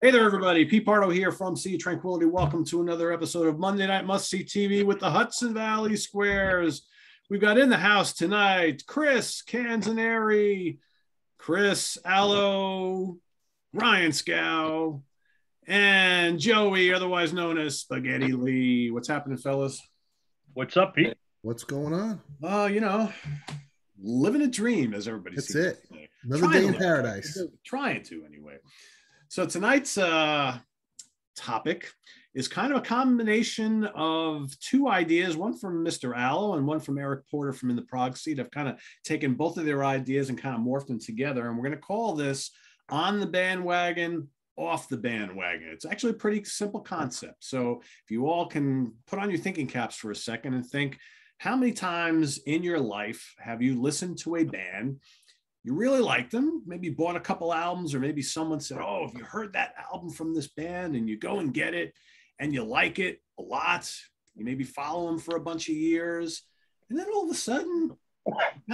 Hey there, everybody. Pete Pardo here from Sea Tranquility. Welcome to another episode of Monday Night Must See TV with the Hudson Valley Squares. We've got in the house tonight Chris Canzaneri, Chris Allo, Ryan Scow, and Joey, otherwise known as Spaghetti Lee. What's happening, fellas? What's up, Pete? What's going on? Oh, uh, you know, living a dream, as everybody That's seems it. to say. Another Trying day to in live. paradise. Trying to, anyway. So tonight's uh, topic is kind of a combination of two ideas, one from Mr. Allo and one from Eric Porter from In the Prog Seat. I've kind of taken both of their ideas and kind of morphed them together. And we're going to call this On the Bandwagon, Off the Bandwagon. It's actually a pretty simple concept. So if you all can put on your thinking caps for a second and think, how many times in your life have you listened to a band you really liked them, maybe bought a couple albums, or maybe someone said, Oh, if you heard that album from this band and you go and get it and you like it a lot, you maybe follow them for a bunch of years, and then all of a sudden,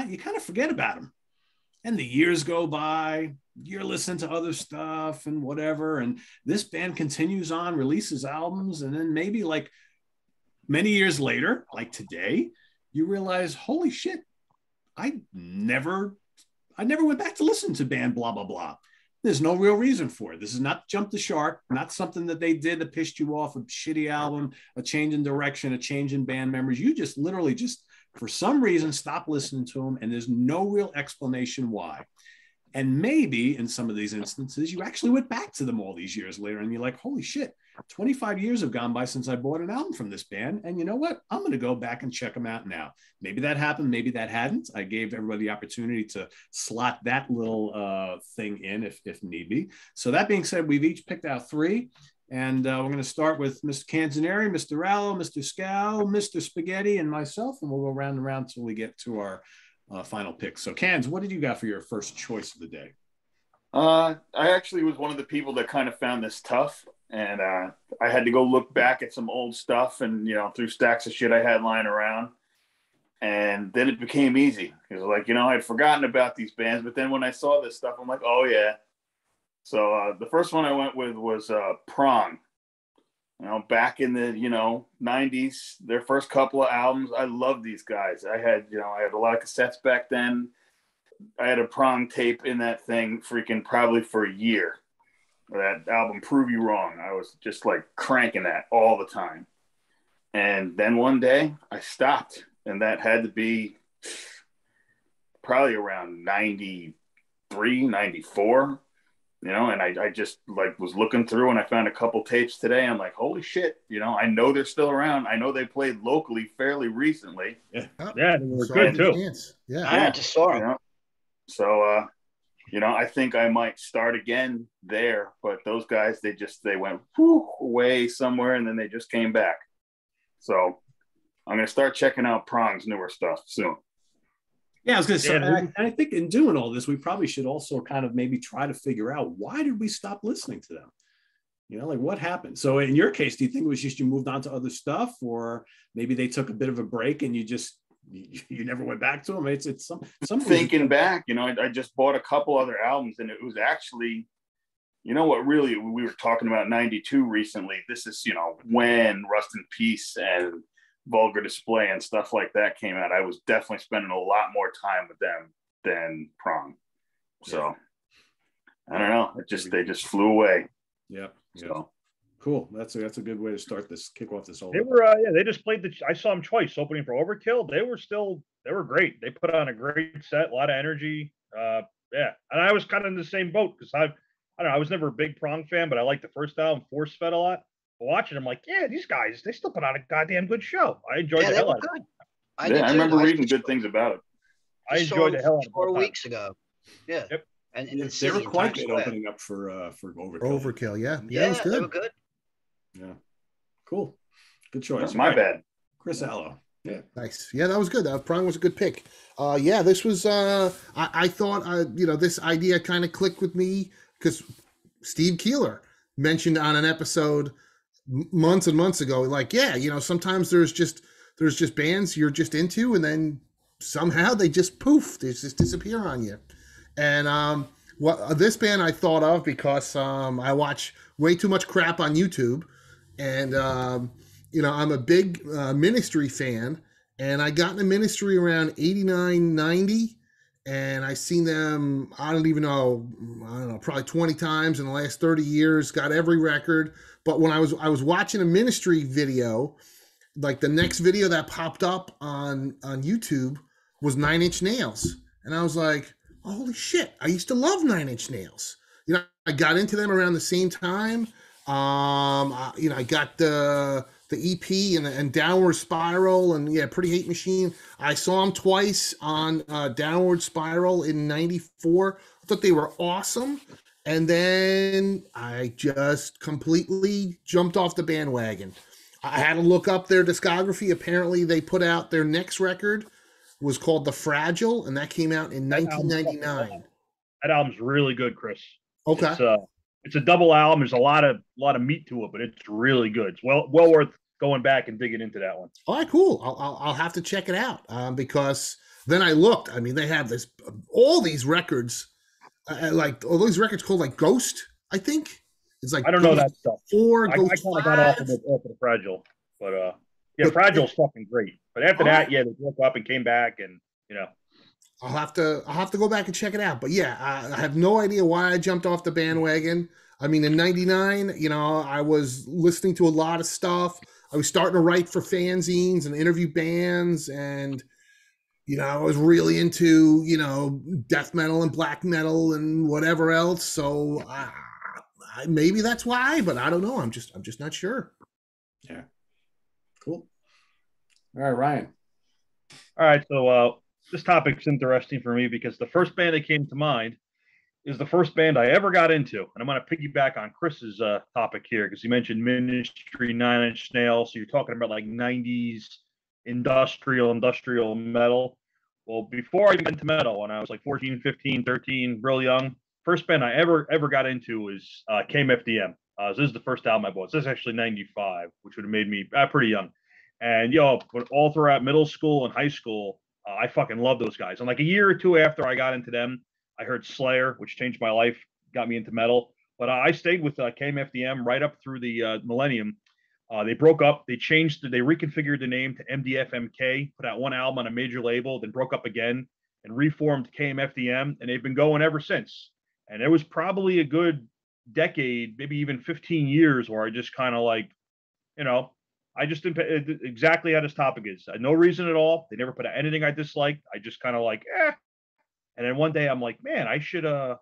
you kind of forget about them. And the years go by, you're listening to other stuff and whatever. And this band continues on, releases albums, and then maybe like many years later, like today, you realize, holy shit, I never I never went back to listen to band blah blah blah. There's no real reason for it. This is not jump the shark, not something that they did that pissed you off, a shitty album, a change in direction, a change in band members. You just literally just for some reason stop listening to them, and there's no real explanation why. And maybe in some of these instances, you actually went back to them all these years later, and you're like, holy shit, 25 years have gone by since I bought an album from this band. And you know what? I'm going to go back and check them out now. Maybe that happened. Maybe that hadn't. I gave everybody the opportunity to slot that little uh, thing in if, if need be. So, that being said, we've each picked out three. And uh, we're going to start with Mr. Canzaneri, Mr. Rallo, Mr. Scow, Mr. Spaghetti, and myself. And we'll go round and round until we get to our uh, final pick. So, Cans, what did you got for your first choice of the day? Uh, I actually was one of the people that kind of found this tough, and uh, I had to go look back at some old stuff and you know through stacks of shit I had lying around, and then it became easy because like you know I'd forgotten about these bands, but then when I saw this stuff, I'm like, oh yeah. So uh, the first one I went with was uh, Prong. You know, back in the you know '90s, their first couple of albums, I loved these guys. I had you know I had a lot of cassettes back then. I had a prong tape in that thing freaking probably for a year. That album Prove You Wrong. I was just like cranking that all the time. And then one day I stopped, and that had to be probably around 93, 94. You know, and I, I just like was looking through and I found a couple tapes today. I'm like, holy shit, you know, I know they're still around. I know they played locally fairly recently. Yeah, they were Saw good too. chance. Yeah. I just saw you him. know? So uh, you know, I think I might start again there, but those guys they just they went whew, away somewhere and then they just came back. So I'm gonna start checking out Prong's newer stuff soon. Yeah, I was going to say, Yeah, and I, and I think in doing all this, we probably should also kind of maybe try to figure out why did we stop listening to them? You know, like what happened? So in your case, do you think it was just you moved on to other stuff, or maybe they took a bit of a break and you just you, you never went back to them? It's it's some some Thinking back, you know, I, I just bought a couple other albums and it was actually, you know what really we were talking about 92 recently. This is, you know, when Rust in Peace and Vulgar Display and stuff like that came out. I was definitely spending a lot more time with them than Prong. So I don't know. It just they just flew away. Yep. yeah. So cool. That's a that's a good way to start this, kick off this whole. They were, uh, yeah, they just played the. I saw them twice opening for Overkill. They were still, they were great. They put on a great set, a lot of energy. Uh, yeah, and I was kind of in the same boat because I've, I don't know, I was never a big Prong fan, but I liked the first album, Force Fed, a lot. But watching, I'm like, yeah, these guys, they still put on a goddamn good show. I enjoyed Yeah, the hell out of it. I, yeah, I too. remember reading just- good things about it. I enjoyed the hell out of it. four weeks ago. Yeah. Yep. And, and they were quite good opening up for uh for overkill. Overkill. Yeah. Yeah. Yeah, it was they were good. Yeah, cool. Good choice. That's my All right, bad. Chris Allo. Yeah, Nice. Yeah, that was good. That Prong was a good pick. Uh, yeah, this was. Uh, I, I thought, uh, you know, this idea kind of clicked with me because Steve Keeler mentioned on an episode months and months ago, like, yeah, you know, sometimes there's just there's just bands you're just into, and then somehow they just poof, they just disappear on you. And um, Well, uh, this band I thought of because um, I watch way too much crap on YouTube, and um, you know I'm a big uh, Ministry fan, and I got in the Ministry around 89, 90, and I seen them. I don't even know. I don't know, probably twenty times in the last thirty years. Got every record. But when I was I was watching a Ministry video, like the next video that popped up on on YouTube was Nine Inch Nails, and I was like holy shit, I used to love Nine Inch Nails. You know, I got into them around the same time. Um, I, you know, I got the the EP and, and Downward Spiral and yeah, Pretty Hate Machine. I saw them twice on uh, Downward Spiral in '94. I thought they were awesome, and then I just completely jumped off the bandwagon. I had to look up their discography. Apparently, they put out their next record was called The Fragile, and that came out in 1999. That album's really good, Chris. Okay. It's, uh, it's a double album. There's a lot of lot of meat to it, but it's really good. It's well well worth going back and digging into that one. All right, cool. I'll I'll, I'll have to check it out um, because then I looked. I mean, they have this all these records, uh, uh like all these records called like Ghost. I think it's like I don't know that stuff. Four, I, I kind of got off of the, off of the fragile, but uh, yeah, but, Fragile's fucking great. But after that, yeah, they broke up and came back, and you know. I'll have to I'll have to go back and check it out. But yeah, I, I have no idea why I jumped off the bandwagon. I mean, in '99, you know, I was listening to a lot of stuff. I was starting to write for fanzines and interview bands, and you know, I was really into you know death metal and black metal and whatever else. So uh, maybe that's why, but I don't know. I'm just I'm just not sure. Yeah. Cool. All right, Ryan. All right, so uh, this topic's interesting for me because the first band that came to mind is the first band I ever got into, and I'm going to piggyback on Chris's uh, topic here because he mentioned Ministry, Nine Inch Nails. So you're talking about like '90s industrial, industrial metal. Well, before I got into metal, when I was like 14, 15, 13, real young, first band I ever ever got into was uh, KMFDM. Uh, this is the first album I bought. This is actually 95, which would have made me uh, pretty young. And yo, all throughout middle school and high school, uh, I fucking love those guys. And like a year or two after I got into them, I heard Slayer, which changed my life, got me into metal. But I stayed with uh, KMFDM right up through the uh, millennium. Uh, they broke up. They changed. They reconfigured the name to MDFMK. Put out one album on a major label, then broke up again and reformed KMFDM, and they've been going ever since. And it was probably a good decade, maybe even 15 years, where I just kind of like, you know, I just didn't exactly how this topic is. No reason at all. They never put out anything I disliked. I just kind of like, eh. And then one day I'm like, man, I should uh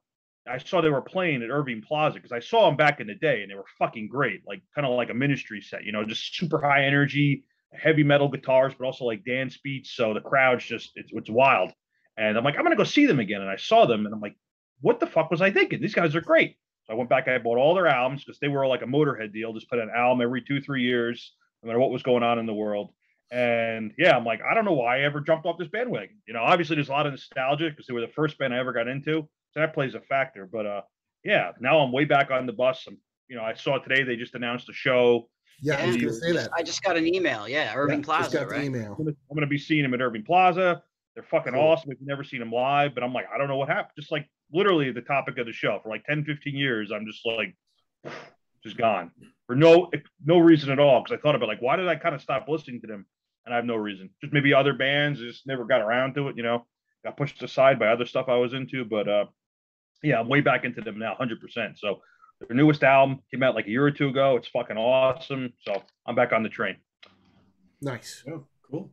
I saw they were playing at Irving Plaza because I saw them back in the day and they were fucking great, like kind of like a ministry set, you know, just super high energy, heavy metal guitars, but also like dance beats. So the crowd's just it's, it's wild. And I'm like, I'm gonna go see them again. And I saw them and I'm like, what the fuck was I thinking? These guys are great. So I went back, I bought all their albums because they were like a Motorhead deal, just put an album every two, three years, no matter what was going on in the world. And yeah, I'm like, I don't know why I ever jumped off this bandwagon. You know, obviously there's a lot of nostalgia because they were the first band I ever got into. So that plays a factor. But uh yeah, now I'm way back on the bus. I'm, you know, I saw today they just announced a show. Yeah, I was gonna say that. I just got an email. Yeah, Irving yeah, Plaza, right? Email. I'm gonna, I'm gonna, be seeing them at Irving Plaza. They're fucking cool. awesome. We've never seen them live, but I'm like, I don't know what happened. Just like literally the topic of the show for like 10, 15 years. I'm just like, just gone for no no reason at all. Because I thought about like, why did I kind of stop listening to them? And I have no reason. Just maybe other bands just never got around to it. You know, got pushed aside by other stuff I was into. But uh, yeah, I'm way back into them now, hundred percent. So their newest album came out like a year or two ago. It's fucking awesome. So I'm back on the train. Nice. Oh, cool.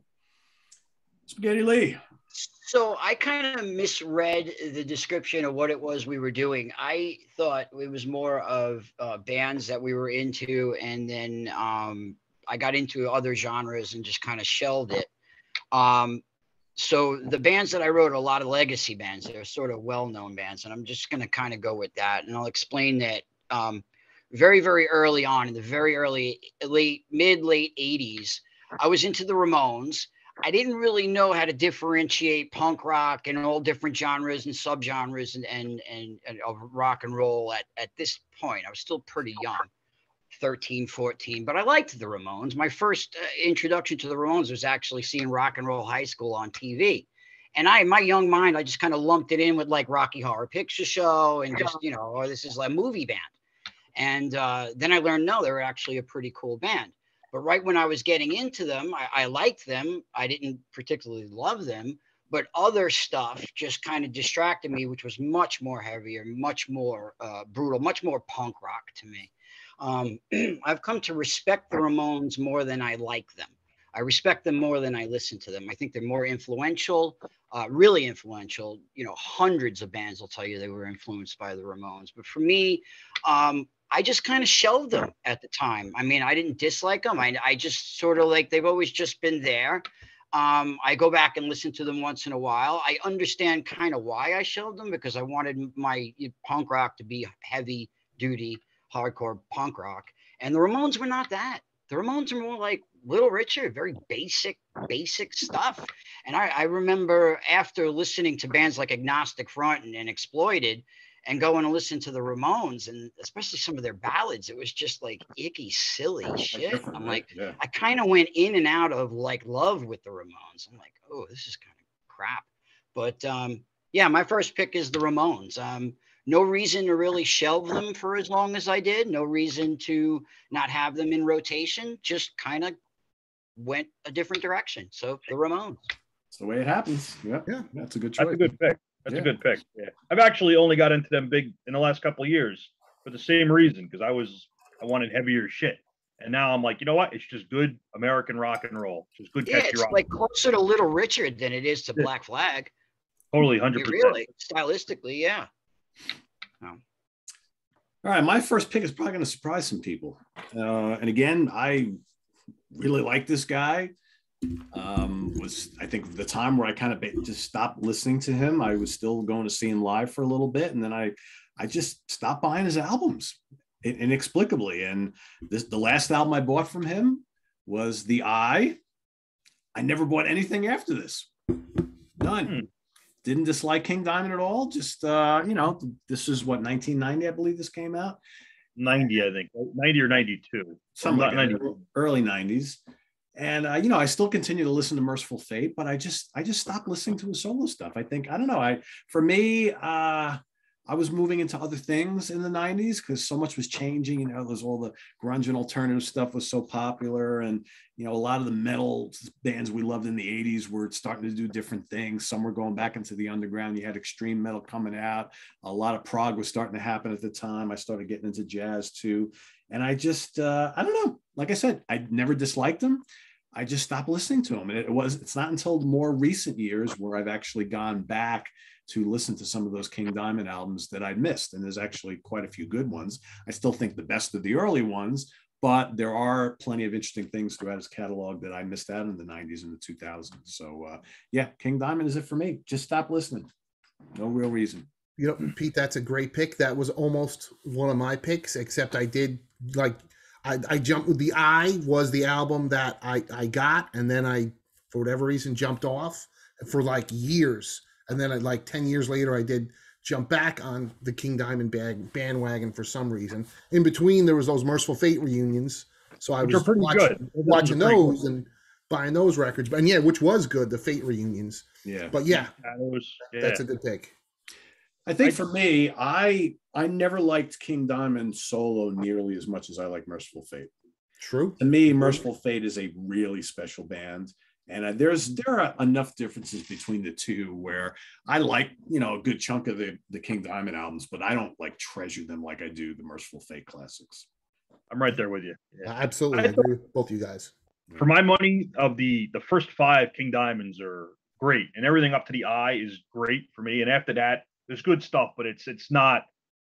Spaghetti Lee. So I kind of misread the description of what it was we were doing. I thought it was more of uh, bands that we were into, and then um, I got into other genres and just kind of shelled it. Um, so the bands that I wrote are a lot of legacy bands. They're sort of well-known bands, and I'm just going to kind of go with that. And I'll explain that um, very, very early on in the very early, late, mid, late '80s, I was into the Ramones I didn't really know how to differentiate punk rock and all different genres and subgenres and and and, and of rock and roll at at this point. I was still pretty young, 13, 14, but I liked the Ramones. My first uh, introduction to the Ramones was actually seeing Rock and Roll High School on TV. And I, in my young mind, I just kind of lumped it in with like Rocky Horror Picture Show and just, you know, or this is like a movie band. And uh, then I learned, no, they were actually a pretty cool band. But right when I was getting into them, I, I liked them. I didn't particularly love them, but other stuff just kind of distracted me, which was much more heavier, much more uh, brutal, much more punk rock to me. Um, I've come to respect the Ramones more than I like them. I respect them more than I listen to them. I think they're more influential, uh, really influential. You know, hundreds of bands will tell you they were influenced by the Ramones. But for me, um, I just kind of shelved them at the time. I mean, I didn't dislike them. I, I just sort of like they've always just been there. Um, I go back and listen to them once in a while. I understand kind of why I shelved them because I wanted my punk rock to be heavy duty, hardcore punk rock. And the Ramones were not that. The Ramones are more like Little Richard, very basic, basic stuff. And I, I remember after listening to bands like Agnostic Front and, and Exploited, and going to listen to the Ramones and especially some of their ballads, it was just like icky, silly shit. I'm like, yeah. I kind of went in and out of like love with the Ramones. I'm like, oh, this is kind of crap. But um, yeah, my first pick is the Ramones. Um, no reason to really shelve them for as long as I did. No reason to not have them in rotation. Just kind of went a different direction. So the Ramones. It's the way it happens. Yeah, Yeah. That's a good choice. That's a good pick. That's Yeah. a good pick. Yeah, I've actually only got into them big in the last couple of years for the same reason because I was I wanted heavier shit, and now I'm like, you know what? It's just good American rock and roll. It's just good Yeah, catchy it's rock. like closer to Little Richard than it is to Yeah. Black Flag. totally, hundred percent. really, stylistically, yeah. All right, my first pick is probably going to surprise some people. Uh, and again, I really like this guy. Um, was I think the time where I kind of just stopped listening to him. I was still going to see him live for a little bit, and then I, I just stopped buying his albums in- inexplicably. And this the last album I bought from him was The Eye. I never bought anything after this. None. Hmm. Didn't dislike King Diamond at all. Just uh, you know, this is what 1990, I believe this came out. Ninety, I think, ninety or ninety-two. Something like that, 90. early 90s. And uh, you know, I still continue to listen to Mercyful Fate, but I just I just stopped listening to his solo stuff. I think I don't know. I for me, uh, I was moving into other things in the 90s because so much was changing. You know, there's all the grunge and alternative stuff was so popular, and you know, a lot of the metal bands we loved in the 80s were starting to do different things. Some were going back into the underground. You had extreme metal coming out. A lot of prog was starting to happen at the time. I started getting into jazz too. And I just, uh, I don't know. Like I said, I never disliked them. I just stopped listening to them. And it was, it's not until more recent years where I've actually gone back to listen to some of those King Diamond albums that I'd missed. And there's actually quite a few good ones. I still think the best of the early ones, but there are plenty of interesting things throughout his catalog that I missed out in the 90s and the 2000s. So, uh, yeah, King Diamond is it for me. Just stop listening. No real reason. You know, Pete, that's a great pick. That was almost one of my picks, except I did like I, I jumped with the eye was the album that I, I got, and then I for whatever reason jumped off for like years. And then I like 10 years later I did jump back on the King Diamond bag bandwagon for some reason. In between there was those Mercyful Fate reunions. So I Which was pretty watching, good. watching Those pretty and buying those records. But and yeah, which was good, the Fate reunions. Yeah. But yeah, Yeah, was- yeah. that's a good pick. I think I- for me, I I never liked King Diamond solo nearly as much as I like Mercyful Fate. True. To me, Mercyful Fate is a really special band, and uh, there's there are enough differences between the two where I like you know a good chunk of the the King Diamond albums, but I don't like treasure them like I do the Mercyful Fate classics. I'm right there with you. Yeah. Absolutely. I I agree with both you guys. For my money, of the the first five King Diamonds are great, and everything up to the eye is great for me. And after that, there's good stuff, but it's it's not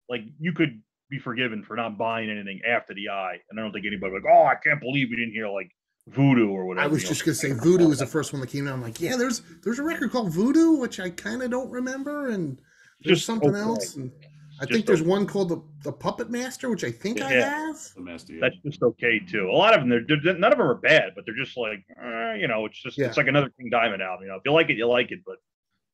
like you could be forgiven for not buying anything after the eye. And I don't think anybody would like, oh, I can't believe you didn't hear like Voodoo or whatever. I was just know. gonna say Voodoo was the first one that came out. I'm like, yeah, there's there's a record called Voodoo, which I kind of don't remember, and there's Just something okay. else. And I Just think there's okay. one called the the Puppet Master, which I think I have. The Master. That's just okay too. A lot of them, they're, they're none of them are bad, but they're just like, uh, you know, it's just Yeah. it's like another King Diamond album. You know, if you like it, you like it. But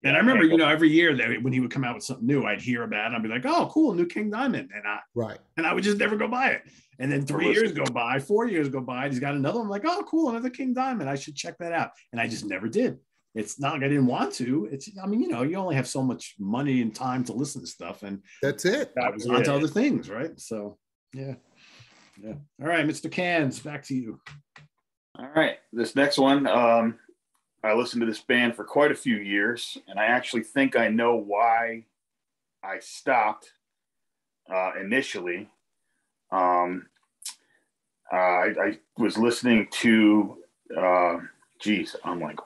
And I remember, you know, every year that when he would come out with something new, I'd hear about it. I'd be like, "Oh, cool, new King Diamond," and I Right. and I would just never go buy it. And then three years go by, four years go by, and he's got another one. I'm like, "Oh, cool, another King Diamond. I should check that out." And I just never did. it's not like I didn't want to. It's I mean, you know, you only have so much money and time to listen to stuff, and That's it. I was on to other things, right? So yeah. Yeah. All right, Mr. Cans, back to you. All right, this next one, um, I listened to this band for quite a few years, and I actually think I know why I stopped uh, initially. Um, uh, I, I was listening to, uh, geez, I'm like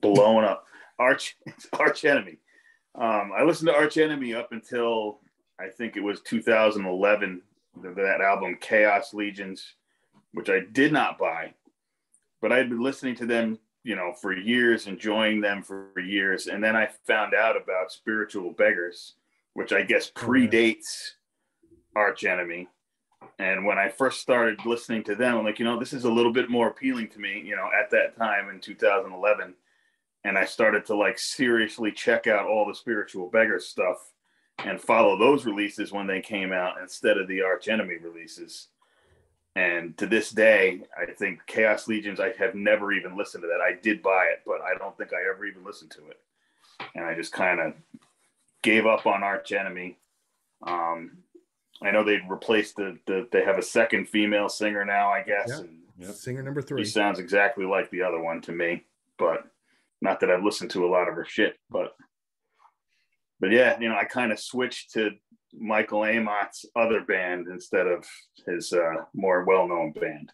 blown up. Arch Arch Enemy. Um, I listened to Arch Enemy up until I think it was 2011. That album Khaos Legions, which I did not buy, but I had been listening to them, you know, for years, enjoying them for years, and then I found out about Spiritual Beggars, which I guess oh, predates Arch Enemy. And when I first started listening to them, I'm like, you know, this is a little bit more appealing to me, you know, at that time in 2011. And I started to like seriously check out all the spiritual Beggars stuff and follow those releases when they came out instead of the Arch Enemy releases. And to this day, I think Khaos Legions, I have never even listened to that. I did buy it, but I don't think I ever even listened to it. And I just kind of gave up on Arch Enemy. Um, I know they replaced the, the they have a second female singer now, I guess. Yeah. And Yep. Singer number he three. sounds exactly like the other one to me, but not that I've listened to a lot of her shit, but but yeah, you know, I kind of switched to Michael Amott's other band instead of his uh, more well-known band.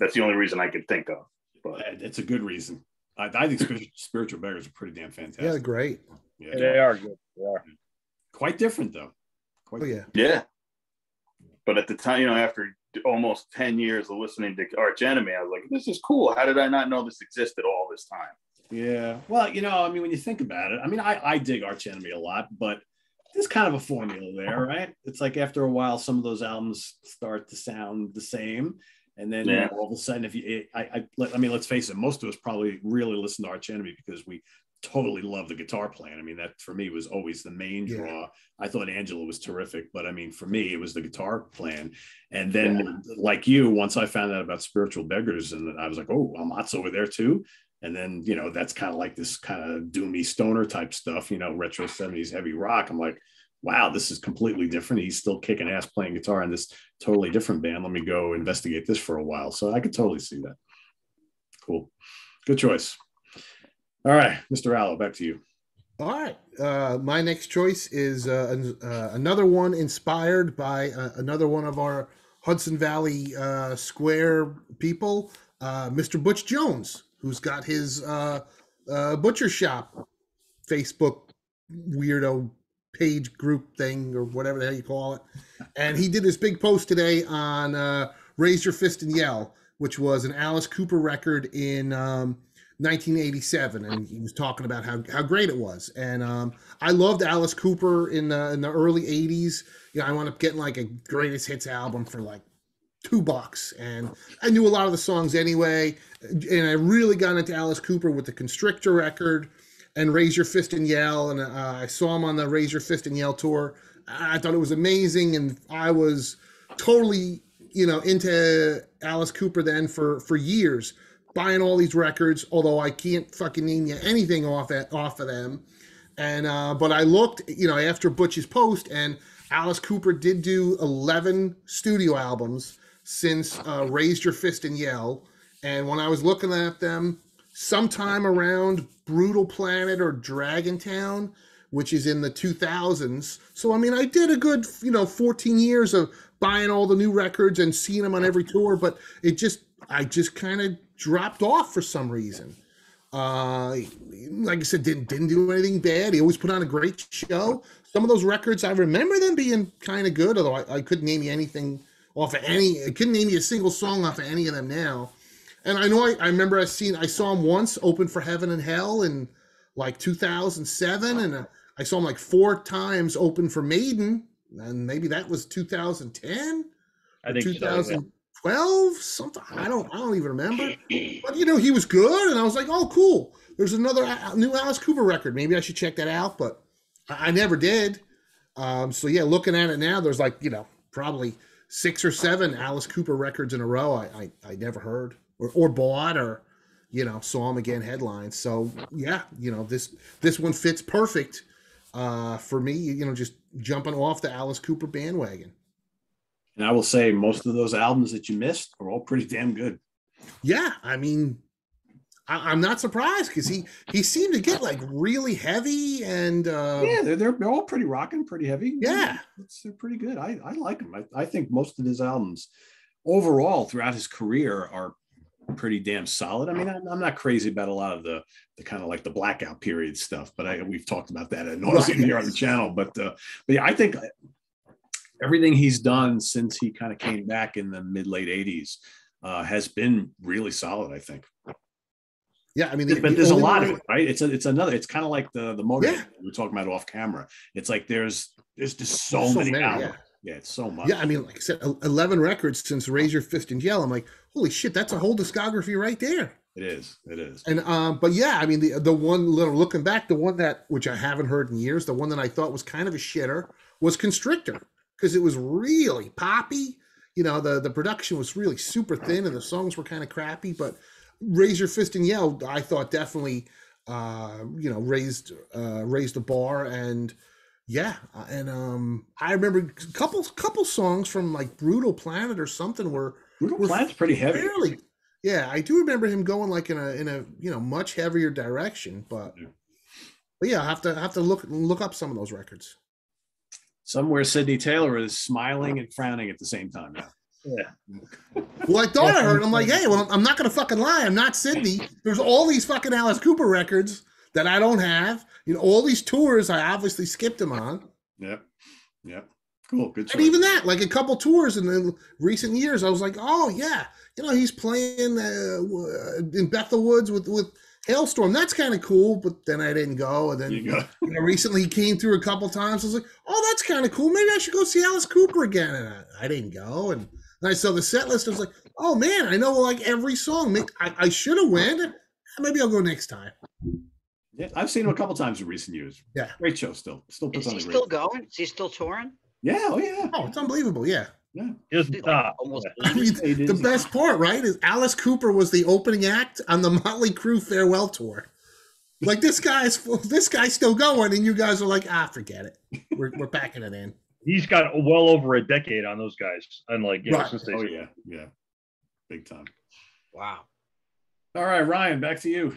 That's the only reason I could think of. But It's a good reason. I, I think spiritual, spiritual beggars are pretty damn fantastic. Yeah, fantastic. great. Yeah, They are good. They are. quite different though. Quite Oh yeah. yeah, but at the time, you know, after almost ten years of listening to Arch Enemy, I was like, "This is cool. How did I not know this existed all this time?" Yeah. Well, you know, I mean, when you think about it, I mean, I, I dig Arch Enemy a lot, but there's kind of a formula there, right? It's like after a while, some of those albums start to sound the same. And then you know, all of a sudden, if you, I, I, let- I mean, let's face it, most of us probably really listen to Arch Enemy because we totally love the guitar playing. I mean, that for me was always the main Yeah. draw. I thought Angela was terrific, but I mean, for me, it was the guitar playing. And then, like you, once I found out about Spiritual Beggars, and I was like, oh, Amott's over there too. And then, you know, that's kind of like this kind of doomy stoner type stuff, you know, retro 70s heavy rock. I'm like, wow, this is completely different. He's still kicking ass playing guitar in this totally different band. Let me go investigate this for a while. So I could totally see that. Cool. Good choice. All right, Mr. Allo, back to you. All right. Uh, my next choice is uh, uh, another one inspired by uh, another one of our Hudson Valley uh, Square people, uh, Mr. Butch Jones, who's got his uh, uh, butcher shop Facebook weirdo page group thing or whatever the hell you call it. And he did this big post today on uh, Raise Your Fist and Yell, which was an Alice Cooper record in. Um, 1987, and he was talking about how, how great it was. And um, I loved Alice Cooper in the in the early 80s. You know, I wound up getting like a greatest hits album for like two bucks, and I knew a lot of the songs anyway. And I really got into Alice Cooper with the Constrictor record and Raise Your Fist and Yell. And uh, I saw him on the Raise Your Fist and Yell tour. I thought it was amazing, and I was totally you know into Alice Cooper then for for years buying all these records, although I can't fucking name you anything off at, off of them. And uh, but I looked, you know, after Butch's post, and Alice Cooper did do eleven studio albums since uh, "Raise Your Fist and Yell." And when I was looking at them, sometime around Brutal Planet or Dragontown, which is in the 2000s. So I mean, I did a good, you know, 14 years of buying all the new records and seeing them on every tour, but it just I just kind of dropped off for some reason. Uh, like I said, didn't didn't do anything bad. He always put on a great show. Some of those records, I remember them being kind of good, although I, I couldn't name you anything off of any. I couldn't name you a single song off of any of them now. And I know I, I remember I seen I saw him once open for Heaven and Hell in like 2007, and uh, I saw him like four times open for Maiden, and maybe that was 2010 I think so, yeah. 2012 something i don't i don't even remember but you know he was good and i was like oh cool there's another new alice cooper record maybe i should check that out but i, I never did um, so yeah looking at it now there's like you know probably six or seven alice cooper records in a row i i, I never heard or, or bought or you know, saw him again headlines. So yeah, you know, this this one fits perfect uh, for me. You know, just jumping off the Alice Cooper bandwagon. And I will say, most of those albums that you missed are all pretty damn good. Yeah, I mean, I, am not surprised because he he seemed to get like really heavy and uh, yeah, they're, they're all pretty rocking, pretty heavy. Yeah, it's, they're pretty good. I I like them. I, I think most of his albums overall throughout his career are pretty damn solid. I mean, I'm, I'm, not crazy about a lot of the the kind of like the blackout period stuff, but I we've talked about that at nauseam here on the channel. But uh, but yeah, I think everything he's done since he kind of came back in the mid late 80s uh, has been really solid, I think. Yeah, I mean, the, but the there's a lot of it, right? It's a, it's another. It's kind of like the the motor yeah. we are talking about off camera. It's like there's there's just so, so many, many albums. Yeah. Yeah, it's so much. Yeah, I mean, like I said, eleven records since Raise Your Fist and Yell. I'm like, holy shit, that's a whole discography right there. It is. It is. And um, but yeah, I mean, the the one little looking back, the one that which I haven't heard in years, the one that I thought was kind of a shitter was Constrictor because it was really poppy. You know, the the production was really super thin and the songs were kind of crappy, but Raise Your Fist and Yell, I thought definitely uh, you know, raised uh raised the bar and yeah, uh, and um I remember a couple couple songs from like Brutal Planet or something were Brutal were Planet's pretty heavy. Fairly, yeah, I do remember him going like in a in a you know much heavier direction, but yeah. but yeah, I have to have to look look up some of those records somewhere Sydney Taylor is smiling and frowning at the same time now. Yeah. Well, I thought I heard. I'm like, hey, well, I'm not gonna fucking lie. I'm not Sydney. There's all these fucking Alice Cooper records that I don't have. You know, all these tours I obviously skipped him on. Yep. Yep. Cool. Good. And even that, like a couple tours in the recent years, I was like, oh yeah, you know, he's playing uh, in Bethel Woods with with Halestorm. That's kind of cool, but then I didn't go. And then you, you know, recently he came through a couple times. I was like, oh, that's kind of cool. Maybe I should go see Alice Cooper again. And I, I didn't go. And I saw the set list. I was like, oh man, I know like every song. I, I should have went. Maybe I'll go next time. Yeah, I've seen him a couple times in recent years. Yeah, great show. Still, still puts Is on. Is he still going? Is he still touring? Yeah. Oh yeah. Oh, it's unbelievable. Yeah. Yeah. Just stop. Almost I mean, the best part, right, is Alice Cooper was the opening act on the Motley Crue farewell tour. Like this guy's this guy's still going, and you guys are like, ah, forget it. We're we're packing it in. He's got well over a decade on those guys, unlike yeah, right. oh yeah, yeah, big time. Wow. All right, Ryan, back to you.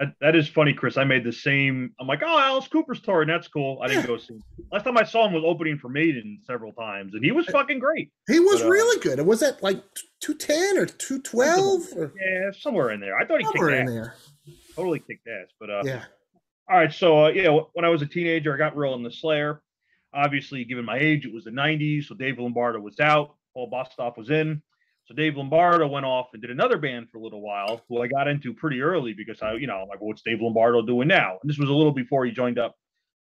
That, that is funny, Chris. I made the same. I'm like, oh, Alice Cooper's tour, and that's cool. I didn't go see. Last time I saw him was opening for Maiden several times, and he was fucking great. He was but, uh, really good. It was that like two ten or two twelve? Yeah, somewhere in there. I thought he somewhere kicked in ass. there. Totally kicked ass. But uh, yeah. All right, so uh, yeah, when I was a teenager, I got real in the Slayer. Obviously, given my age, it was the '90s, so Dave Lombardo was out, Paul Bostaph was in. So Dave Lombardo went off and did another band for a little while, who I got into pretty early because I, you know, I'm like, well, what's Dave Lombardo doing now? And this was a little before he joined up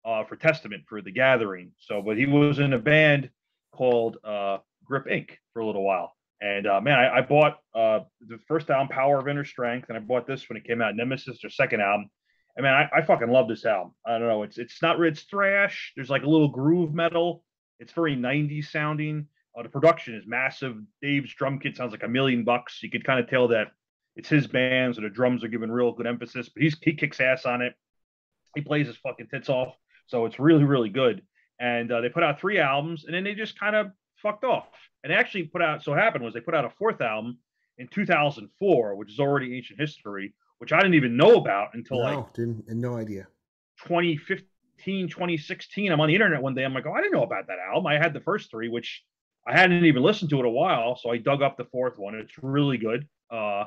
uh, for Testament for the Gathering. So, but he was in a band called uh, Grip Inc. for a little while. And uh, man, I, I bought uh, the first album, Power of Inner Strength, and I bought this when it came out, Nemesis, their second album. And mean, I, I fucking love this album. I don't know, it's it's not it's thrash. There's like a little groove metal. It's very 90s sounding uh, the production is massive. Dave's drum kit sounds like a million bucks. You could kind of tell that it's his band, so the drums are given real good emphasis. But he's he kicks ass on it. He plays his fucking tits off, so it's really really good. And uh, they put out three albums, and then they just kind of fucked off. And actually put out. So what happened was they put out a fourth album in 2004, which is already ancient history, which I didn't even know about until no, like didn't no idea. 2015, 2016. I'm on the internet one day. I'm like, oh, I didn't know about that album. I had the first three, which I hadn't even listened to it a while, so I dug up the fourth one. It's really good. Uh,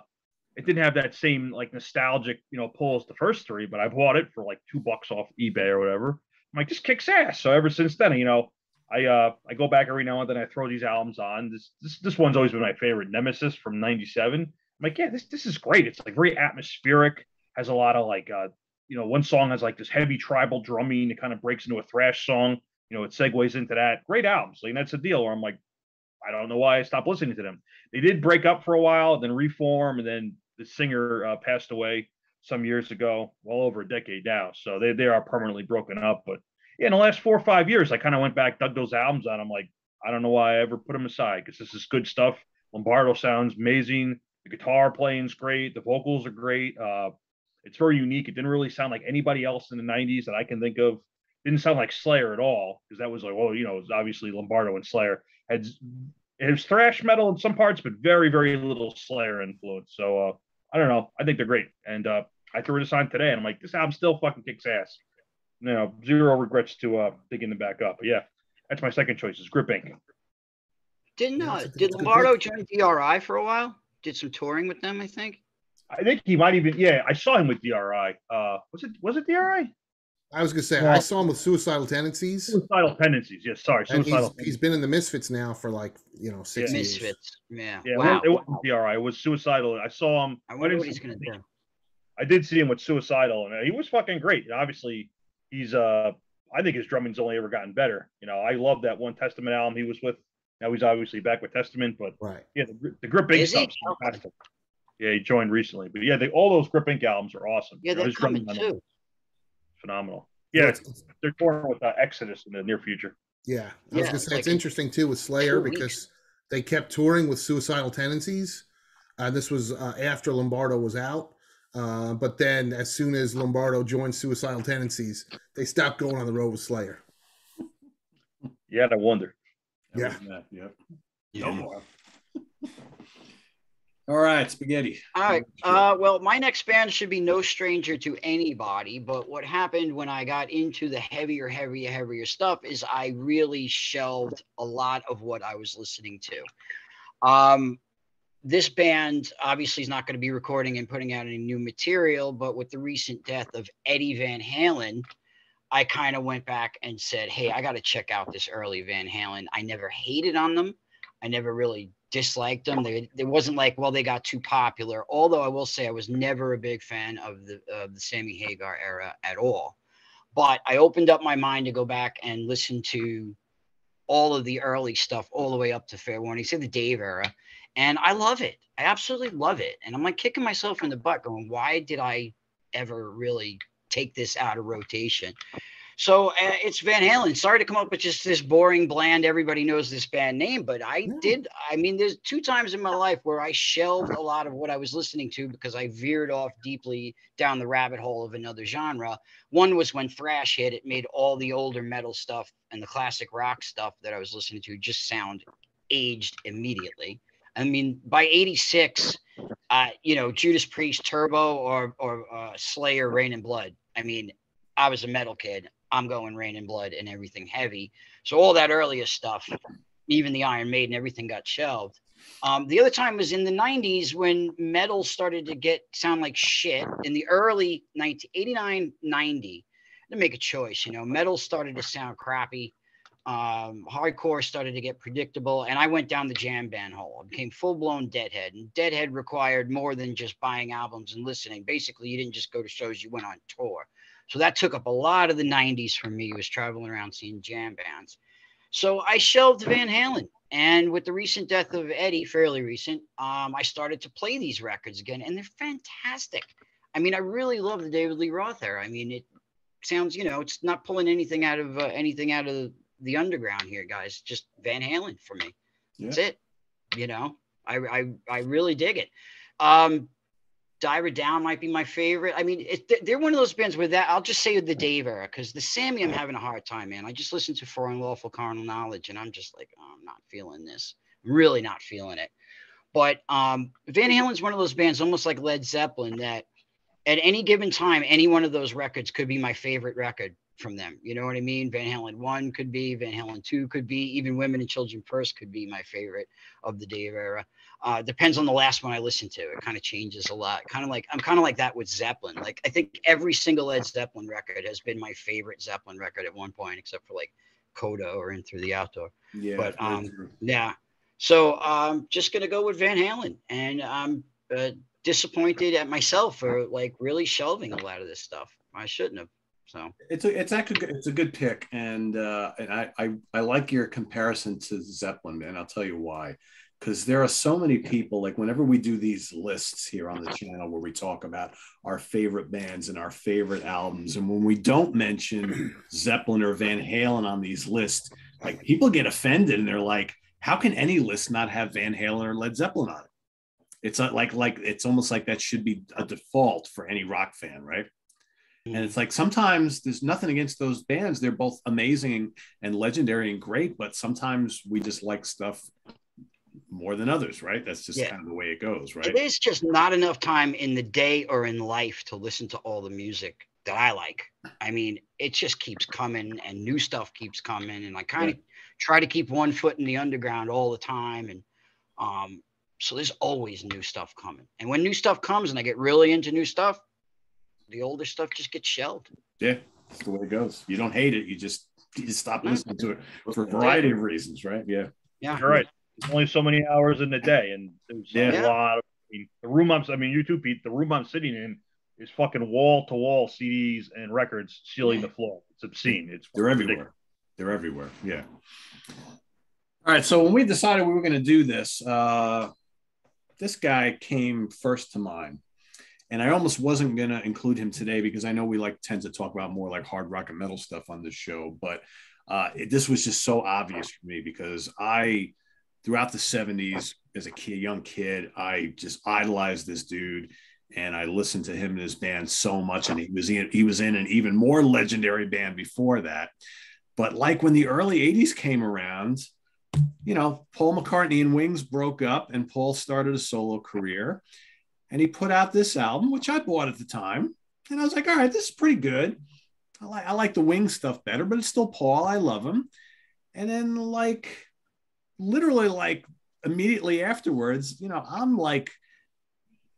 it didn't have that same like nostalgic, you know, pull as the first three, but I bought it for like two bucks off eBay or whatever. I'm like, this kicks ass. So ever since then, you know, I uh I go back every now and then I throw these albums on. This this this one's always been my favorite, Nemesis from '97. Like, yeah, this this is great. It's like very atmospheric. Has a lot of like uh you know, one song has like this heavy tribal drumming. It kind of breaks into a thrash song. You know, it segues into that. Great albums. Like that's a deal where I'm like, I don't know why I stopped listening to them. They did break up for a while, then reform, and then the singer uh, passed away some years ago, well over a decade now. So they, they are permanently broken up. But yeah, in the last four or five years, I kind of went back, dug those albums on. I'm like, I don't know why I ever put them aside because this is good stuff. Lombardo sounds amazing. The The guitar playing's great. The vocals are great. Uh, it's very unique. It didn't really sound like anybody else in the '90s that I can think of. Didn't sound like Slayer at all because that was like, well, you know, it was obviously Lombardo and Slayer had it was thrash metal in some parts, but very, very little Slayer influence. So uh, I don't know. I think they're great. And uh, I threw this on today, and I'm like, this album still fucking kicks ass. You know, zero regrets to uh, digging them back up. But yeah, that's my second choice is Grip Inc. Didn't uh, did Lombardo join DRI for a while? Did some touring with them, I think. I think he might even. Yeah, I saw him with DRI. Uh, was it was it DRI? I was gonna say well, I saw him with suicidal tendencies. Suicidal tendencies, yes. Sorry, suicidal. He's, he's been in the Misfits now for like you know six yeah. years. Misfits, yeah. Yeah, wow. it wasn't DRI. It was suicidal. I saw him. I wonder I what he's gonna do. I did see him with suicidal, and he was fucking great. Obviously, he's uh, I think his drumming's only ever gotten better. You know, I love that one Testament album he was with. Now he's obviously back with Testament, but right, yeah, the, the Grip Inc stuff's fantastic. Yeah, he joined recently, but yeah, they, all those Grip Inc albums are awesome. Yeah, they're you know, coming too. Phenomenal. Yeah, they're touring with uh, Exodus in the near future. Yeah, I yeah, was gonna say like it's interesting too with Slayer because weeks. they kept touring with suicidal tendencies. Uh, this was uh, after Lombardo was out, uh, but then as soon as Lombardo joined Suicidal Tendencies, they stopped going on the road with Slayer. Yeah, I wonder. Yeah. Yep. Yeah. No more. All right, spaghetti. All right. Uh, well, my next band should be no stranger to anybody. But what happened when I got into the heavier, heavier, heavier stuff is I really shelved a lot of what I was listening to. Um, this band obviously is not going to be recording and putting out any new material, but with the recent death of Eddie Van Halen, I kind of went back and said, Hey, I got to check out this early Van Halen. I never hated on them. I never really disliked them. They, it wasn't like, well, they got too popular. Although I will say I was never a big fan of the of the Sammy Hagar era at all. But I opened up my mind to go back and listen to all of the early stuff, all the way up to Fair Warning, say the Dave era, and I love it. I absolutely love it. And I'm like kicking myself in the butt, going, why did I ever really take this out of rotation? So uh, it's Van Halen. Sorry to come up with just this boring, bland, everybody knows this band name, but I yeah. did. I mean, there's two times in my life where I shelved a lot of what I was listening to because I veered off deeply down the rabbit hole of another genre. One was when thrash hit, it made all the older metal stuff and the classic rock stuff that I was listening to just sound aged immediately. I mean, by 86, uh, you know, Judas Priest, Turbo, or, or uh, Slayer, Reign in Blood. I mean, I was a metal kid. I'm going Reign in Blood and everything heavy. So all that earlier stuff, even the Iron Maiden, everything got shelved. Um, the other time was in the 90s when metal started to get sound like shit. In the early 1989, 90, to make a choice, you know, metal started to sound crappy. Um, hardcore started to get predictable, and I went down the jam band hole. I became full blown Deadhead, and Deadhead required more than just buying albums and listening. Basically, you didn't just go to shows; you went on tour. So that took up a lot of the 90s for me, was traveling around seeing jam bands. So I shelved Van Halen. And with the recent death of Eddie, fairly recent, um, I started to play these records again, and they're fantastic. I mean, I really love the David Lee Roth era. I mean, it sounds, you know, it's not pulling anything out of uh, anything out of the underground here, guys. Just Van Halen for me. Yeah. That's it. You know, I, I I really dig it. Um, Diver Down might be my favorite. I mean, it, they're one of those bands where that I'll just say the Dave era because the Sammy I'm having a hard time, man. I just listened to For Unlawful Carnal Knowledge and I'm just like, oh, I'm not feeling this. I'm really not feeling it. But um, Van Halen's one of those bands, almost like Led Zeppelin, that at any given time, any one of those records could be my favorite record from them. You know what I mean? Van Halen 1 could be, Van Halen 2 could be, even Women and Children First could be my favorite of the Dave era. Uh, depends on the last one I listen to. It kind of changes a lot. Kind of like I'm kind of like that with Zeppelin. Like I think every single Led Zeppelin record has been my favorite Zeppelin record at one point, except for like Coda or In Through the Outdoor. Yeah. But um, yeah. So I'm just gonna go with Van Halen, and I'm uh, disappointed at myself for like really shelving a lot of this stuff. I shouldn't have. So. It's a, it's actually it's a good pick, and uh, and I, I I like your comparison to Zeppelin, and I'll tell you why. Because there are so many people like whenever we do these lists here on the channel where we talk about our favorite bands and our favorite albums and when we don't mention zeppelin or van halen on these lists like people get offended and they're like how can any list not have van halen or led zeppelin on it? It's like like it's almost like that should be a default for any rock fan, right? And it's like sometimes there's nothing against those bands. They're both amazing and legendary and great, but sometimes we just like stuff more than others, right? That's just Yeah. kind of the way it goes, right? There's just not enough time in the day or in life to listen to all the music that I like. I mean, it just keeps coming and new stuff keeps coming. And I kind of try to keep one foot in the underground all the time. And um, so there's always new stuff coming. And when new stuff comes and I get really into new stuff, the older stuff just gets shelved. Yeah, that's the way it goes. You don't hate it, you just you just stop listening to it for a variety of reasons, right? Yeah. Yeah. You're right. There's only so many hours in the day, and there's Yeah. a Yeah. lot. Of, I mean, the room I'm. I mean, you too, Pete. The room I'm sitting in is fucking wall to wall CDs and records sealing the floor. It's obscene. It's They're ridiculous. everywhere. They're everywhere. Yeah. All right. So when we decided we were going to do this, uh, this guy came first to mind. And I almost wasn't going to include him today because I know we like tend to talk about more like hard rock and metal stuff on this show. But uh, it, this was just so obvious for me because I, throughout the 70s, as a kid, young kid, I just idolized this dude and I listened to him and his band so much. And he was in, he was in an even more legendary band before that. But like when the early 80s came around, you know, Paul McCartney and Wings broke up and Paul started a solo career. And he put out this album, which I bought at the time. And I was like, all right, this is pretty good. I like I like the wing stuff better, but it's still Paul. I love him. And then like literally like immediately afterwards, you know, I'm like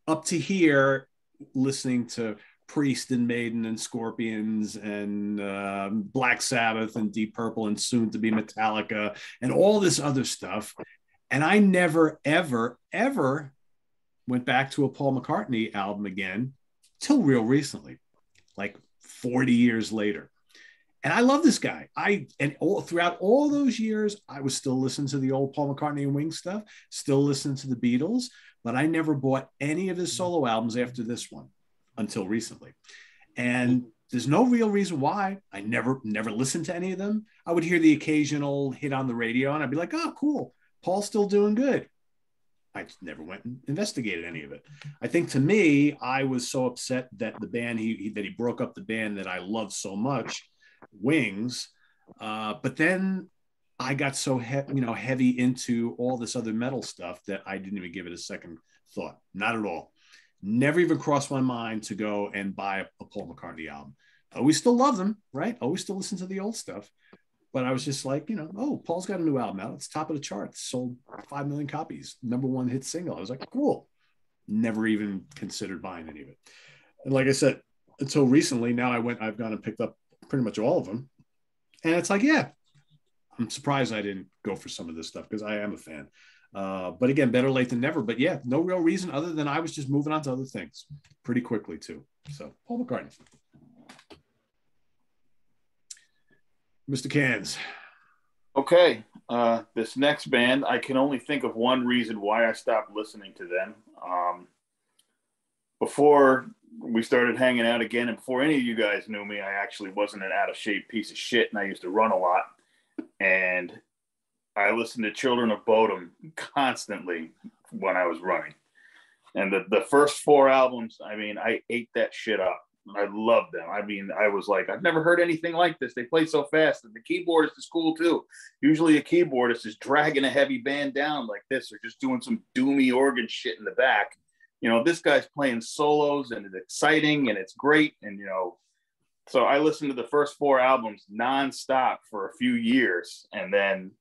up to here listening to Priest and Maiden and Scorpions and um, Black Sabbath and Deep Purple and soon to be Metallica and all this other stuff. And I never, ever, ever went back to a Paul McCartney album again till real recently, like 40 years later. And I love this guy. I and all throughout all those years, I was still listening to the old Paul McCartney and Wings stuff, still listening to the Beatles, but I never bought any of his mm-hmm. solo albums after this one until recently. And there's no real reason why. I never never listened to any of them. I would hear the occasional hit on the radio and I'd be like, oh, cool. Paul's still doing good. I never went and investigated any of it. I think to me, I was so upset that the band he, he that he broke up the band that I loved so much, Wings. Uh, but then I got so he- you know heavy into all this other metal stuff that I didn't even give it a second thought. Not at all. Never even crossed my mind to go and buy a, a Paul McCartney album. Always still love them, right? Always still listen to the old stuff. But I was just like, you know, oh, Paul's got a new album out. It's top of the charts, sold five million copies, number one hit single. I was like, cool. Never even considered buying any of it. And like I said, until recently, now I went, I've gone and picked up pretty much all of them. And it's like, yeah, I'm surprised I didn't go for some of this stuff because I am a fan. Uh, but again, better late than never. But yeah, no real reason other than I was just moving on to other things pretty quickly too. So Paul McCartney. Mr. Cans. Okay, uh, this next band, I can only think of one reason why I stopped listening to them. Um, before we started hanging out again, and before any of you guys knew me, I actually wasn't an out of shape piece of shit, and I used to run a lot. And I listened to Children of Bodom constantly when I was running. And the, the first four albums, I mean, I ate that shit up. I loved them. I mean, I was like, I've never heard anything like this. They play so fast, and the keyboardist is cool too. Usually, a keyboardist is just dragging a heavy band down like this, or just doing some doomy organ shit in the back. You know, this guy's playing solos, and it's exciting, and it's great. And you know, so I listened to the first four albums nonstop for a few years, and then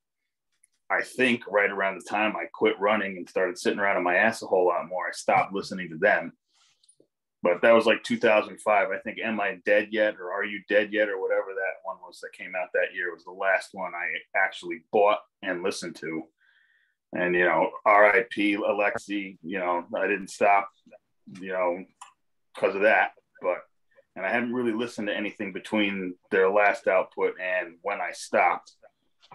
I think right around the time I quit running and started sitting around on my ass a whole lot more, I stopped listening to them but that was like 2005 i think am i dead yet or are you dead yet or whatever that one was that came out that year was the last one i actually bought and listened to. And you know rip alexi you know i didn't stop you know because of that. But and i haven't really listened to anything between their last output and when i stopped.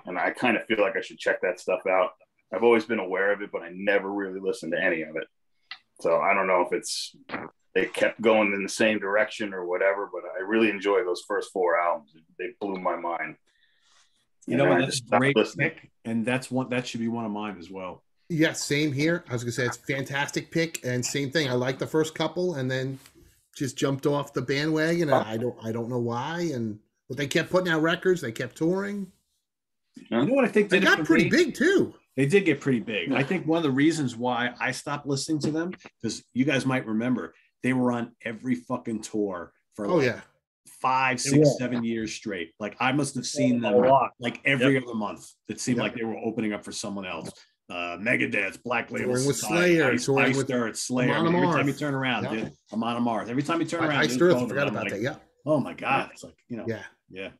And i kind of feel like i should check that stuff out. I've always been aware of it but i never really listened to any of it. So i don't know if it's they kept going in the same direction or whatever. But I really enjoy those first four albums. They blew my mind. You know, And I what? that's just stopped great listening. pick, and that's one that should be one of mine as well. Yeah, same here. I was gonna say it's fantastic pick, and same thing. I like the first couple, and then just jumped off the bandwagon. And I don't, I don't know why. And but they kept putting out records. They kept touring. You know what I think They did it got pretty me? big too. They did get pretty big. I think one of the reasons why I stopped listening to them, because you guys might remember, they were on every fucking tour for Oh like yeah, five, six, were. seven years straight. Like I must have seen them like every other month. It seemed Yep. like they were opening up for someone else. Uh, Megadeth, Black Label, Touring with Society, Slayer, Ice, touring Ice with Dirt, Slayer. Amon Every time you turn around, Yep. dude, Amon Amarth. Every time you turn around, I, I there's still forgot about like, that. Yeah, Oh my god! It's like you know, yeah. yeah.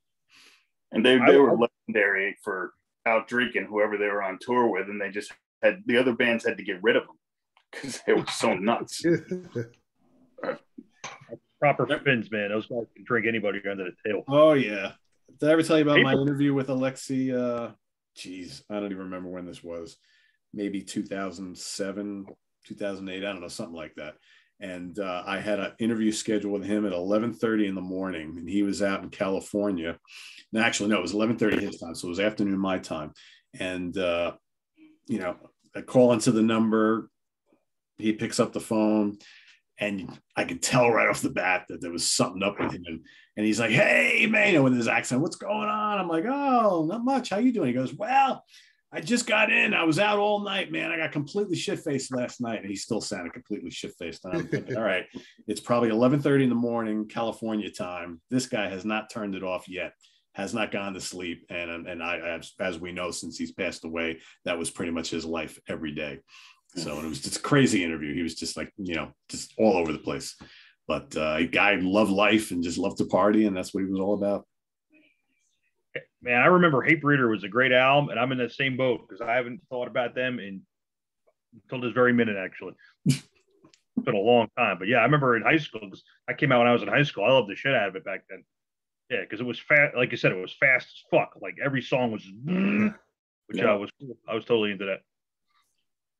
And they, they were legendary for out drinking whoever they were on tour with, and they just had the other bands had to get rid of them because they were so nuts. Proper Finns, man. Those guys can drink anybody under the table. Oh yeah. Did I ever tell you about my interview with Alexi? Uh, geez, I don't even remember when this was. Maybe 2007, 2008. I don't know, something like that. And uh, I had an interview scheduled with him at 11:30 in the morning, and he was out in California. No, actually, no, it was 11:30 his time, so it was afternoon my time. And uh, you know, I call into the number. He picks up the phone, and I could tell right off the bat that there was something up with him. And, and he's like, "Hey, man," with his accent, "What's going on?" I'm like, "Oh, not much. How you doing?" He goes, "Well, I just got in. I was out all night, man. I got completely shit faced last night." And he still sounded completely shit faced. And I'm thinking, "All right, it's probably 11:30 in the morning, California time. This guy has not turned it off yet." Has not gone to sleep, and and I, as, as we know, since he's passed away, that was pretty much his life every day. So it was just a crazy interview. He was just like, you know, just all over the place. But uh, a guy loved life and just loved to party, and that's what he was all about. Man, I remember Hatebreeder was a great album, and I'm in that same boat because I haven't thought about them in until this very minute, actually. it's been a long time. But yeah, I remember in high school, because I came out when I was in high school. I loved the shit out of it back then. Yeah, because it was fast. Like you said, it was fast as fuck. Like every song was, which Yeah. I was, I was totally into that.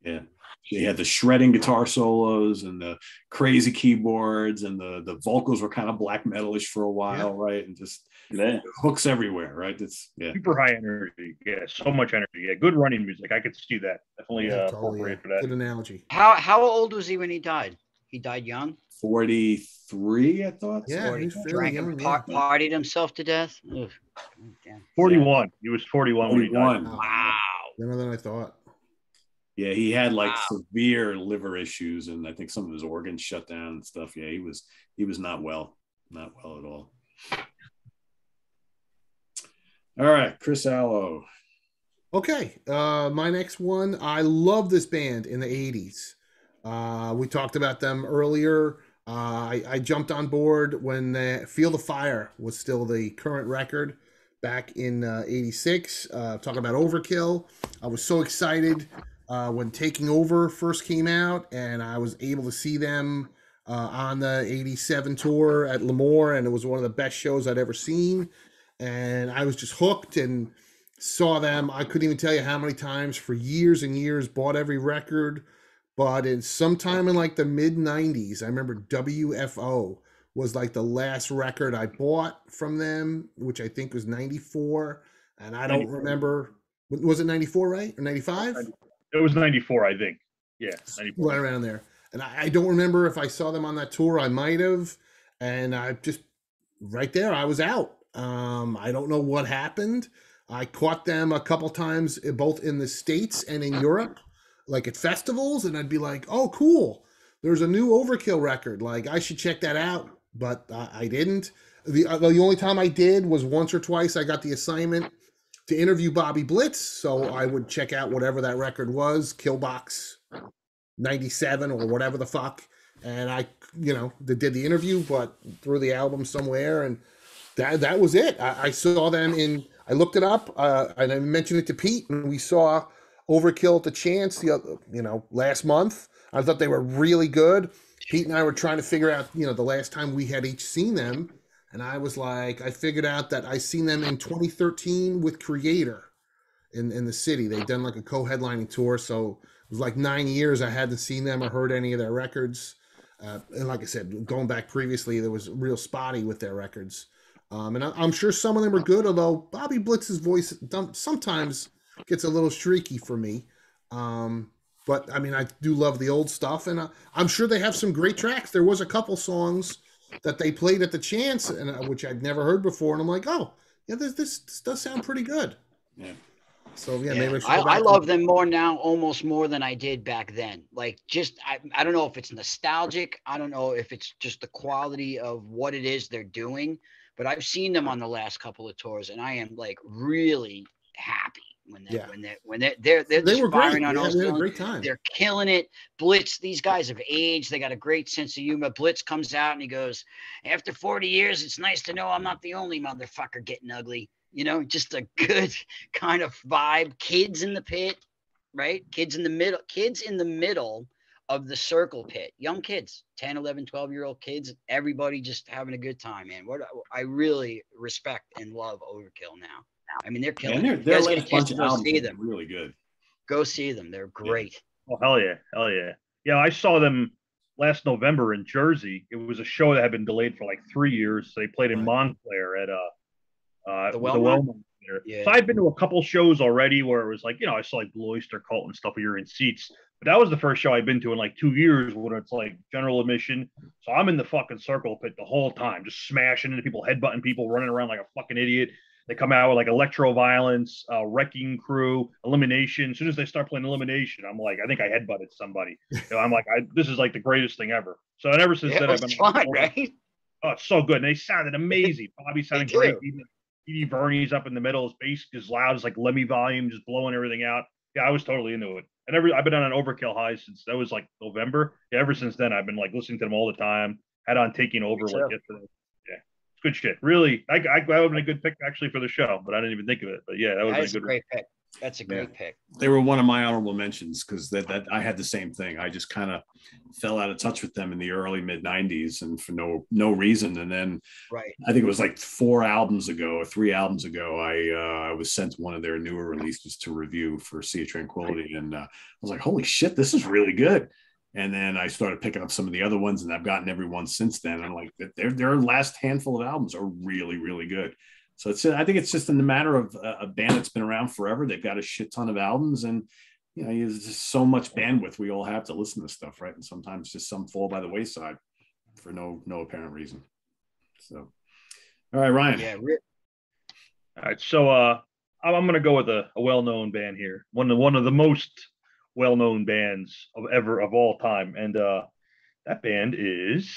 Yeah, he had the shredding guitar solos and the crazy keyboards, and the the vocals were kind of black metalish for a while, right? And just Yeah. hooks everywhere, right? It's yeah, Super high energy. Yeah, so much energy. Yeah, good running music. I could see that. Definitely Yeah, uh, totally, appropriate for that. Good analogy. How how old was he when he died? He died young. forty three, I thought. Yeah, Or he he's drank young, and par- partied himself to death. Ugh. Damn. 41. He was 41 when he died. 41. Wow. Younger than I thought. Yeah, he had like Wow. severe liver issues, and I think some of his organs shut down and stuff. Yeah, he was he was not well, not well at all. All right, Chris Allo. Okay, uh, my next one. I love this band in the '80s. Uh, we talked about them earlier. Uh, I, I jumped on board when uh, "Feel the Fire" was still the current record back in '86. Uh, talking about Overkill, I was so excited uh, when "Taking Over" first came out, and I was able to see them uh, on the '87 tour at L'Amour, and it was one of the best shows I'd ever seen. And I was just hooked and saw them. I couldn't even tell you how many times for years and years, bought every record. But in sometime in like the mid 90s, I remember WFO was like the last record I bought from them, which I think was 94. And I don't 94. remember, was it 94, right? Or 95? It was 94, I think. Yeah, 94. Right around there. And I, I don't remember if I saw them on that tour. I might have. And I just, right there, I was out. Um, I don't know what happened. I caught them a couple times, eh, both in the States and in Europe, like at festivals. And I'd be like, oh, cool. There's a new Overkill record. Like, I should check that out. But I, I didn't. The, uh, the only time I did was once or twice I got the assignment to interview Bobby Blitz. So I would check out whatever that record was, Killbox 97 or whatever the fuck. And I, you know, they did the interview, but threw the album somewhere. And that, that was it. I, I saw them in, I looked it up uh, and I mentioned it to Pete and we saw Overkill at the Chance the other, you know, last month. I thought they were really good. Pete and I were trying to figure out, you know, the last time we had each seen them. And I was like, I figured out that I seen them in 2013 with Kreator in, in the city. They'd done like a co-headlining tour. So it was like nine years I hadn't seen them or heard any of their records. Uh, and like I said, going back previously, there was real spotty with their records. Um, and I, I'm sure some of them are good, although Bobby Blitz's voice sometimes gets a little streaky for me. Um, but I mean, I do love the old stuff, and uh, I'm sure they have some great tracks. There was a couple songs that they played at the Chance, and uh, which I'd never heard before, and I'm like, oh, yeah, this this, this does sound pretty good. Yeah. So yeah, Yeah, maybe I, I, go back I and- love them more now, almost more than I did back then. Like, just I, I don't know if it's nostalgic. I don't know if it's just the quality of what it is they're doing. But I've seen them on the last couple of tours, and I am like really happy when they Yeah. when they when they're they're, they're They just were great. firing on Yeah, all they cylinders. great time. They're killing it. Blitz, these guys have aged. They got a great sense of humor. Blitz comes out and he goes, After 40 years, it's nice to know I'm not the only motherfucker getting ugly. You know, just a good kind of vibe. Kids in the pit, right? Kids in the middle, kids in the middle of the circle pit. Young kids, 10, 11, 12 year old kids, everybody just having a good time, man. What I really respect and love Overkill now. I mean, they're killing And it. their, You their guys get a last chance bunch to of go albums see are them. really good. Go see them. They're great. Oh hell yeah, hell yeah, yeah! I saw them last November in Jersey. It was a show that had been delayed for like three years. They played in Montclair at uh, uh The the Wellmont? Wellmont Yeah. So I've been to a couple shows already where it was like you know I saw like Blue Oyster Cult and stuff where you're in seats. But that was the first show I've been to in like two years when it's like general admission. So I'm in the fucking circle pit the whole time, just smashing into people, headbutting people, running around like a fucking idiot. They come out with like electro violence, uh, wrecking crew, elimination. As soon as they start playing elimination, I'm like, I think I headbutted somebody. You know, I'm like, I, this is like the greatest thing ever. So and ever since then, I've been fun, like, right? Oh, it's so good. And they sounded amazing. Bobby sounded great. D.D. Verni's up in the middle. His bass is loud. It's like Lemmy volume, just blowing everything out. Yeah, I was totally into it. And every I've been on an overkill high since that was like November. Yeah, ever since then, I've been like listening to them all the time. Had on taking over Me like too. yesterday. Yeah, it's good shit. Really, I, I that would have been a good pick actually for the show, but I didn't even think of it. But yeah, that would have That's been a a good. great pick. That's a great pick. They were one of my honorable mentions because that, that I had the same thing. I just kind of fell out of touch with them in the early mid '90s and for no no reason. And then Right. I think it was like four albums ago or three albums ago, I uh, I was sent one of their newer releases to review for Sea of Tranquility, and uh, I was like, "Holy shit, this is really good!" And then I started picking up some of the other ones, and I've gotten every one since then. I'm like, their their last handful of albums are really really good. So it's I think it's just in the matter of a a band that's been around forever. They've got a shit ton of albums, and you know, there's just so much bandwidth we all have to listen to stuff, right? And sometimes just some fall by the wayside for no no apparent reason. So, all right, Ryan. Yeah. Re- All right, so uh, I'm, I'm gonna go with a, a well-known band here. One of one of the most well-known bands of ever of all time, and uh, that band is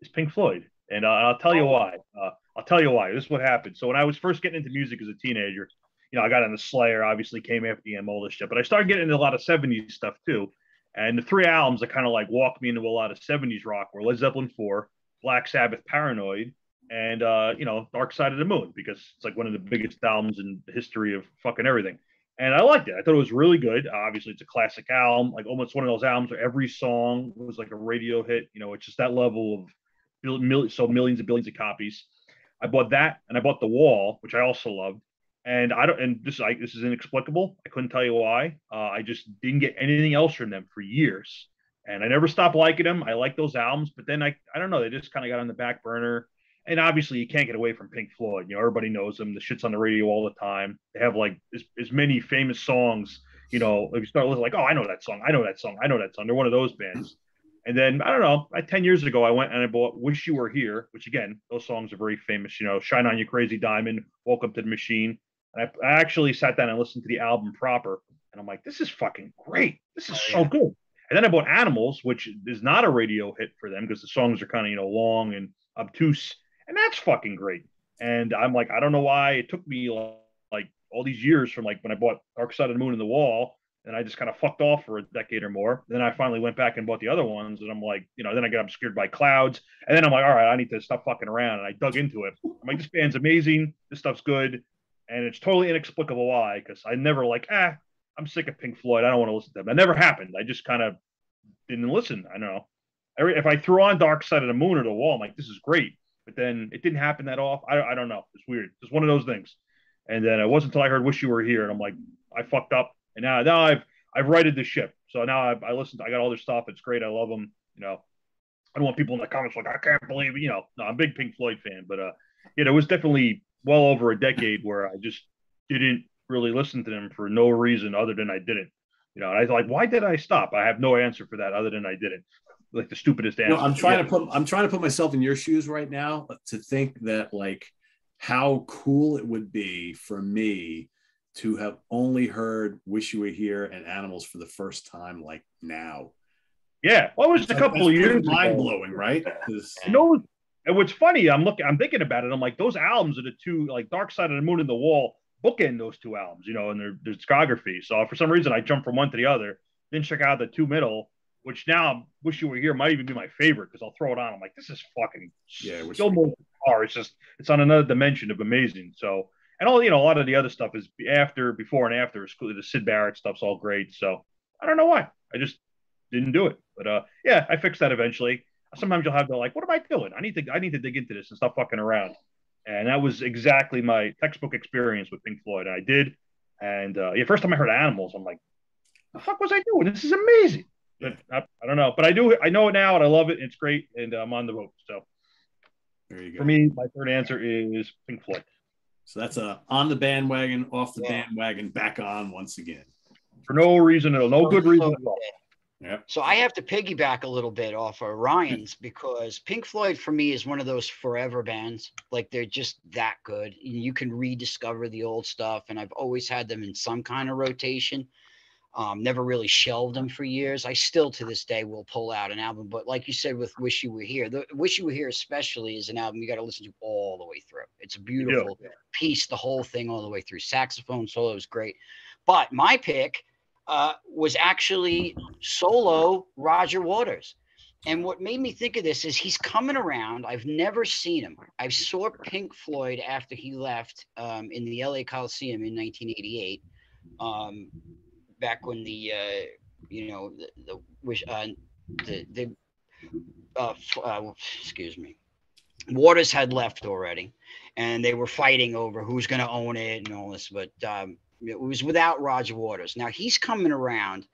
is Pink Floyd. And uh, I'll tell you why. Uh, I'll tell you why. This is what happened. So when I was first getting into music as a teenager, you know, I got into Slayer. Obviously, came after the all this shit, but I started getting into a lot of '70s stuff too. And the three albums that kind of like walked me into a lot of '70s rock were Led Zeppelin 4, Black Sabbath, Paranoid, and uh, you know, Dark Side of the Moon because it's like one of the biggest albums in the history of fucking everything. And I liked it. I thought it was really good. obviously, it's a classic album, like almost one of those albums where every song was like a radio hit. You know, it's just that level of mil- so millions and billions of copies. I bought that, and I bought The Wall, which I also loved. And I don't, and this is this is inexplicable. I couldn't tell you why. Uh, I just didn't get anything else from them for years, and I never stopped liking them. I like those albums, but then I, I don't know, they just kind of got on the back burner and obviously you can't get away from Pink Floyd. You know, everybody knows them. The shit's on the radio all the time. They have like as, as many famous songs. You know, if you start listening, like, oh, I know that song. I know that song. I know that song. They're one of those bands. And then I don't know. Like ten years ago, I went and I bought "Wish You Were Here," which again, those songs are very famous. You know, "Shine On You Crazy Diamond," "Welcome to the Machine." And I, I actually sat down and listened to the album proper, and I'm like, this is fucking great. This is Oh, so yeah. good. And then I bought "Animals," which is not a radio hit for them because the songs are kind of you know long and obtuse and that's fucking great. And I'm like, I don't know why it took me like all these years from like when I bought Dark Side of the Moon and the Wall, and I just kind of fucked off for a decade or more. Then I finally went back and bought the other ones, and I'm like, you know, then I got obscured by clouds, and then I'm like, all right, I need to stop fucking around, and I dug into it. I'm like, this band's amazing, this stuff's good, and it's totally inexplicable why, because I never like, ah, I'm sick of Pink Floyd, I don't want to listen to them. That never happened. I just kind of didn't listen. I know. Every, if I threw on Dark Side of the Moon or the Wall, I'm like, this is great but then it didn't happen that off. I, I don't know. It's weird. It's one of those things. And then it wasn't until I heard "Wish You Were Here," and I'm like, I fucked up. And now, now I've I've righted the ship. So now I've, I listened. I got all their stuff. It's great. I love them. You know, I don't want people in the comments like, I can't believe. You know, no, I'm a big Pink Floyd fan, but uh, you know, it was definitely well over a decade where I just didn't really listen to them for no reason other than I didn't. You know, and I was like, why did I stop? I have no answer for that other than I didn't. Like the stupidest answer. No, I'm trying to put I'm trying to put myself in your shoes right now to think that like how cool it would be for me to have only heard "Wish You Were Here" and "Animals" for the first time, like now. Yeah, well, it was a couple of years. Mind blowing, right? You know, and what's funny, I'm looking, I'm thinking about it. I'm like, those albums are the two, like Dark Side of the Moon and The Wall, bookend those two albums, you know, and their, their discography. So for some reason, I jumped from one to the other. Didn't check out the two middle, which now I wish you were here might even be my favorite because I'll throw it on. I'm like, this is fucking yeah, still more guitar. It's just it's on another dimension of amazing. So and all you know, a lot of the other stuff is after, before, and after. is Clearly the Syd Barrett stuff's all great. So I don't know why. I just didn't do it. But uh, yeah, I fixed that eventually. Sometimes you'll have to like, what am I doing? I need to I need to dig into this and stop fucking around. And that was exactly my textbook experience with Pink Floyd. And I did. And uh, yeah, first time I heard Animals, I'm like, the fuck was I doing? This is amazing. But I, I, don't know. But I do. I know it now, and I love it. It's great, and I'm on the vote. So there you go. For me, my third answer is Pink Floyd. So that's a on the bandwagon, off the yeah. bandwagon, back on once again. For no reason at all, no good reason at all. Yep. So I have to piggyback a little bit off of Ryan's because Pink Floyd for me is one of those forever bands. Like they're just that good. You can rediscover the old stuff, and I've always had them in some kind of rotation. Um, never really shelved them for years. I still to this day will pull out an album, but like you said with "Wish You Were Here," the "Wish You Were Here" especially is an album you got to listen to all the way through. It's a beautiful yeah. piece, the whole thing all the way through. Saxophone solo is great, but my pick uh, was actually solo Roger Waters. And what made me think of this is he's coming around. I've never seen him. I saw Pink Floyd after he left um, in the LA Coliseum in 1988, um, back when the uh, you know the the wish uh, the the uh, uh, excuse me, Waters had left already, and they were fighting over who's going to own it and all this. But um, it was without Roger Waters. Now he's coming around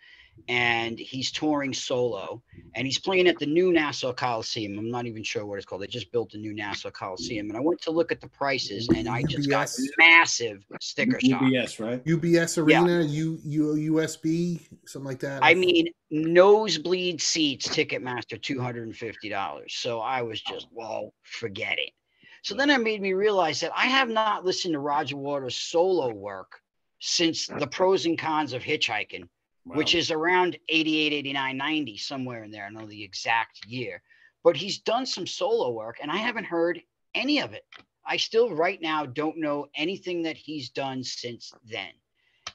and he's touring solo and he's playing at the new Nassau Coliseum. I'm not even sure what it's called. They just built a new Nassau Coliseum. And I went to look at the prices and I just got massive sticker shock. UBS, right? UBS Arena, yeah. U, U, USB, something like that. I mean, nosebleed seats, Ticketmaster, $250. So I was just, well, forget it. So then it made me realize that I have not listened to Roger Waters' solo work since the pros and cons of hitchhiking, wow. which is around 88, 89, 90, somewhere in there. I know the exact year. But he's done some solo work and I haven't heard any of it. I still, right now, don't know anything that he's done since then.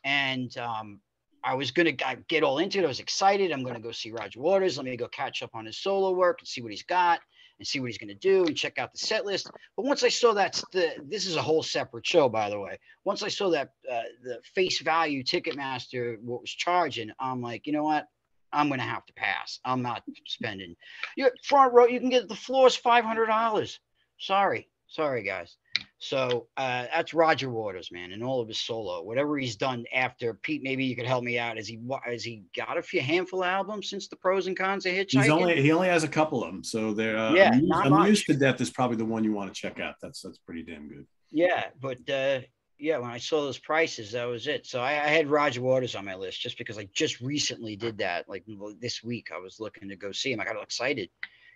And um, I was going to get all into it. I was excited. I'm going to go see Roger Waters. Let me go catch up on his solo work and see what he's got and see what he's going to do and check out the set list. But once I saw that, the, this is a whole separate show, by the way. Once I saw that uh, the face value Ticketmaster what was charging, I'm like, you know what? I'm going to have to pass. I'm not spending. You front row, you can get the floors five hundred dollars. Sorry, sorry, guys. So uh, that's Roger Waters, man, and all of his solo, whatever he's done after Pete. Maybe you could help me out. Has he has he got a few handful of albums since the pros and cons of hitchhiking? He's only he only has a couple of them, so they're uh, yeah. Amused, Amused to Death is probably the one you want to check out. That's that's pretty damn good. Yeah, but uh, yeah, when I saw those prices, that was it. So I, I, had Roger Waters on my list just because I just recently did that. Like this week, I was looking to go see him. I got excited.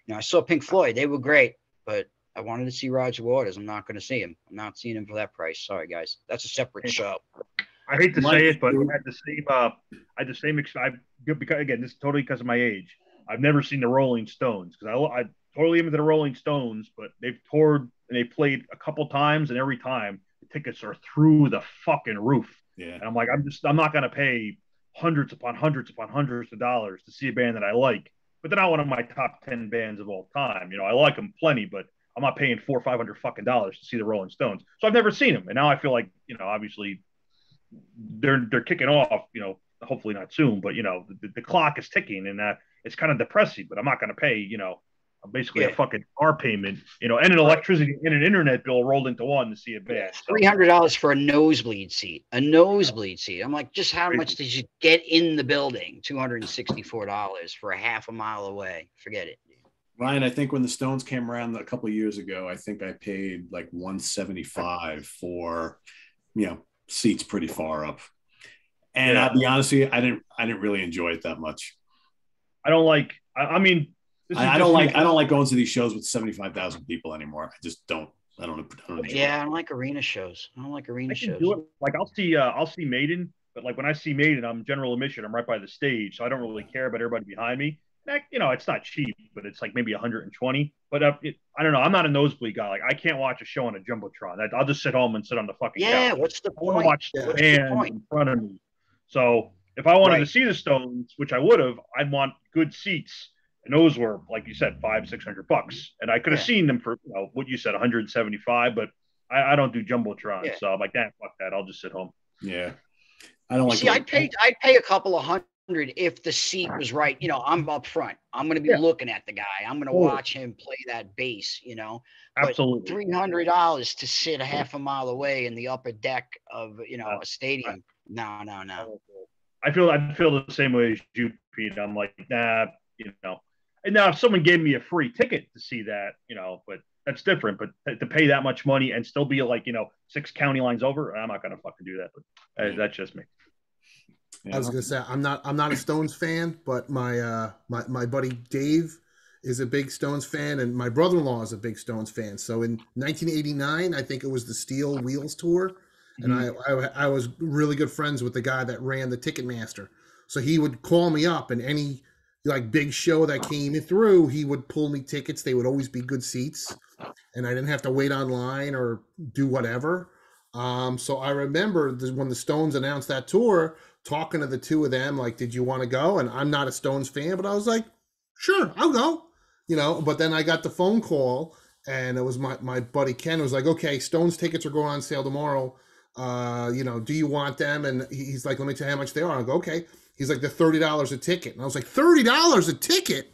You know, I saw Pink Floyd; they were great, but I wanted to see Roger Waters. I'm not going to see him. I'm not seeing him for that price. Sorry, guys. That's a separate show. I hate to say it, but I had the same. Uh, I had the same. I because again, this is totally because of my age. I've never seen the Rolling Stones because I, I totally am into the Rolling Stones, but they've toured and they played a couple times, and every time the tickets are through the fucking roof. Yeah. And I'm like, I'm just, I'm not going to pay hundreds upon hundreds upon hundreds of dollars to see a band that I like, but they're not one of my top ten bands of all time. You know, I like them plenty, but I'm not paying four or five hundred fucking dollars to see the Rolling Stones. So I've never seen them, and now I feel like you know, obviously, they're they're kicking off. You know, hopefully not soon, but you know, the, the clock is ticking, and uh, it's kind of depressing. But I'm not going to pay you know, basically yeah. a fucking car payment, you know, and an electricity and an internet bill rolled into one to see a band. So. Three hundred dollars for a nosebleed seat, a nosebleed seat. I'm like, just how much did you get in the building? Two hundred and sixty-four dollars for a half a mile away. Forget it. Ryan, I think when the Stones came around a couple years ago, I think I paid like 175 for, you know, seats pretty far up. And Yeah. I'll be honest with you, I didn't I didn't really enjoy it that much. I don't like. I, I mean, I, I don't like I don't like going to these shows with seventy five thousand people anymore. I just don't. I don't. I don't enjoy Yeah, it. I don't like arena shows. I don't like arena I shows. do it. Like I'll see, uh, I'll see Maiden, but like when I see Maiden, I'm general admission. I'm right by the stage, so I don't really care about everybody behind me. And you know, it's not cheap, but it's like maybe 120. But uh, it, I don't know. I'm not a nosebleed guy. Like I can't watch a show on a jumbotron. I, I'll just sit home and sit on the fucking Yeah, couch. what's the I want to point? watch Yeah. the What's the point? in front of me. So if I wanted to see the Stones, which I would have, I'd want good seats. And those were, like you said, five, six hundred bucks. And I could have Yeah. seen them for you know, what you said, 175, but I, I don't do jumbotron. Yeah. So I'm like, that fuck that. I'll just sit home. Yeah, I don't like. See, I'd pay I'd pay a couple of hundred if the seat was right. You know, I'm up front. I'm gonna be Yeah. looking at the guy. I'm gonna watch him play that bass, you know. But Absolutely. Three hundred dollars to sit a half a mile away in the upper deck of you know a stadium. No, no, no. I feel I feel the same way as you, Pete. I'm like, nah, you know. And now if someone gave me a free ticket to see that, you know, but that's different. But to- to pay that much money and still be like, you know, six county lines over, I'm not gonna fucking do that. But uh, that's just me. I was gonna say I'm not I'm not a Stones fan, but my uh my, my buddy Dave is a big Stones fan, and my brother-in-law is a big Stones fan. So in 1989, I think it was the Steel Wheels tour, and I, I I was really good friends with the guy that ran the Ticketmaster. So he would call me up, and any like big show that came through, he would pull me tickets. They would always be good seats, and I didn't have to wait online or do whatever. Um, so I remember the, when the Stones announced that tour, talking to the two of them, like, "Did you want to go?" And I'm not a Stones fan, but I was like, "Sure, I'll go." You know. But then I got the phone call, and it was my my buddy Ken was like, "Okay, Stones tickets are going on sale tomorrow. Uh, you know, do you want them?" And he's like, "Let me tell you how much they are." I go, "Okay." He's like, "They're thirty dollars a ticket," and I was like, 30 dollars a ticket."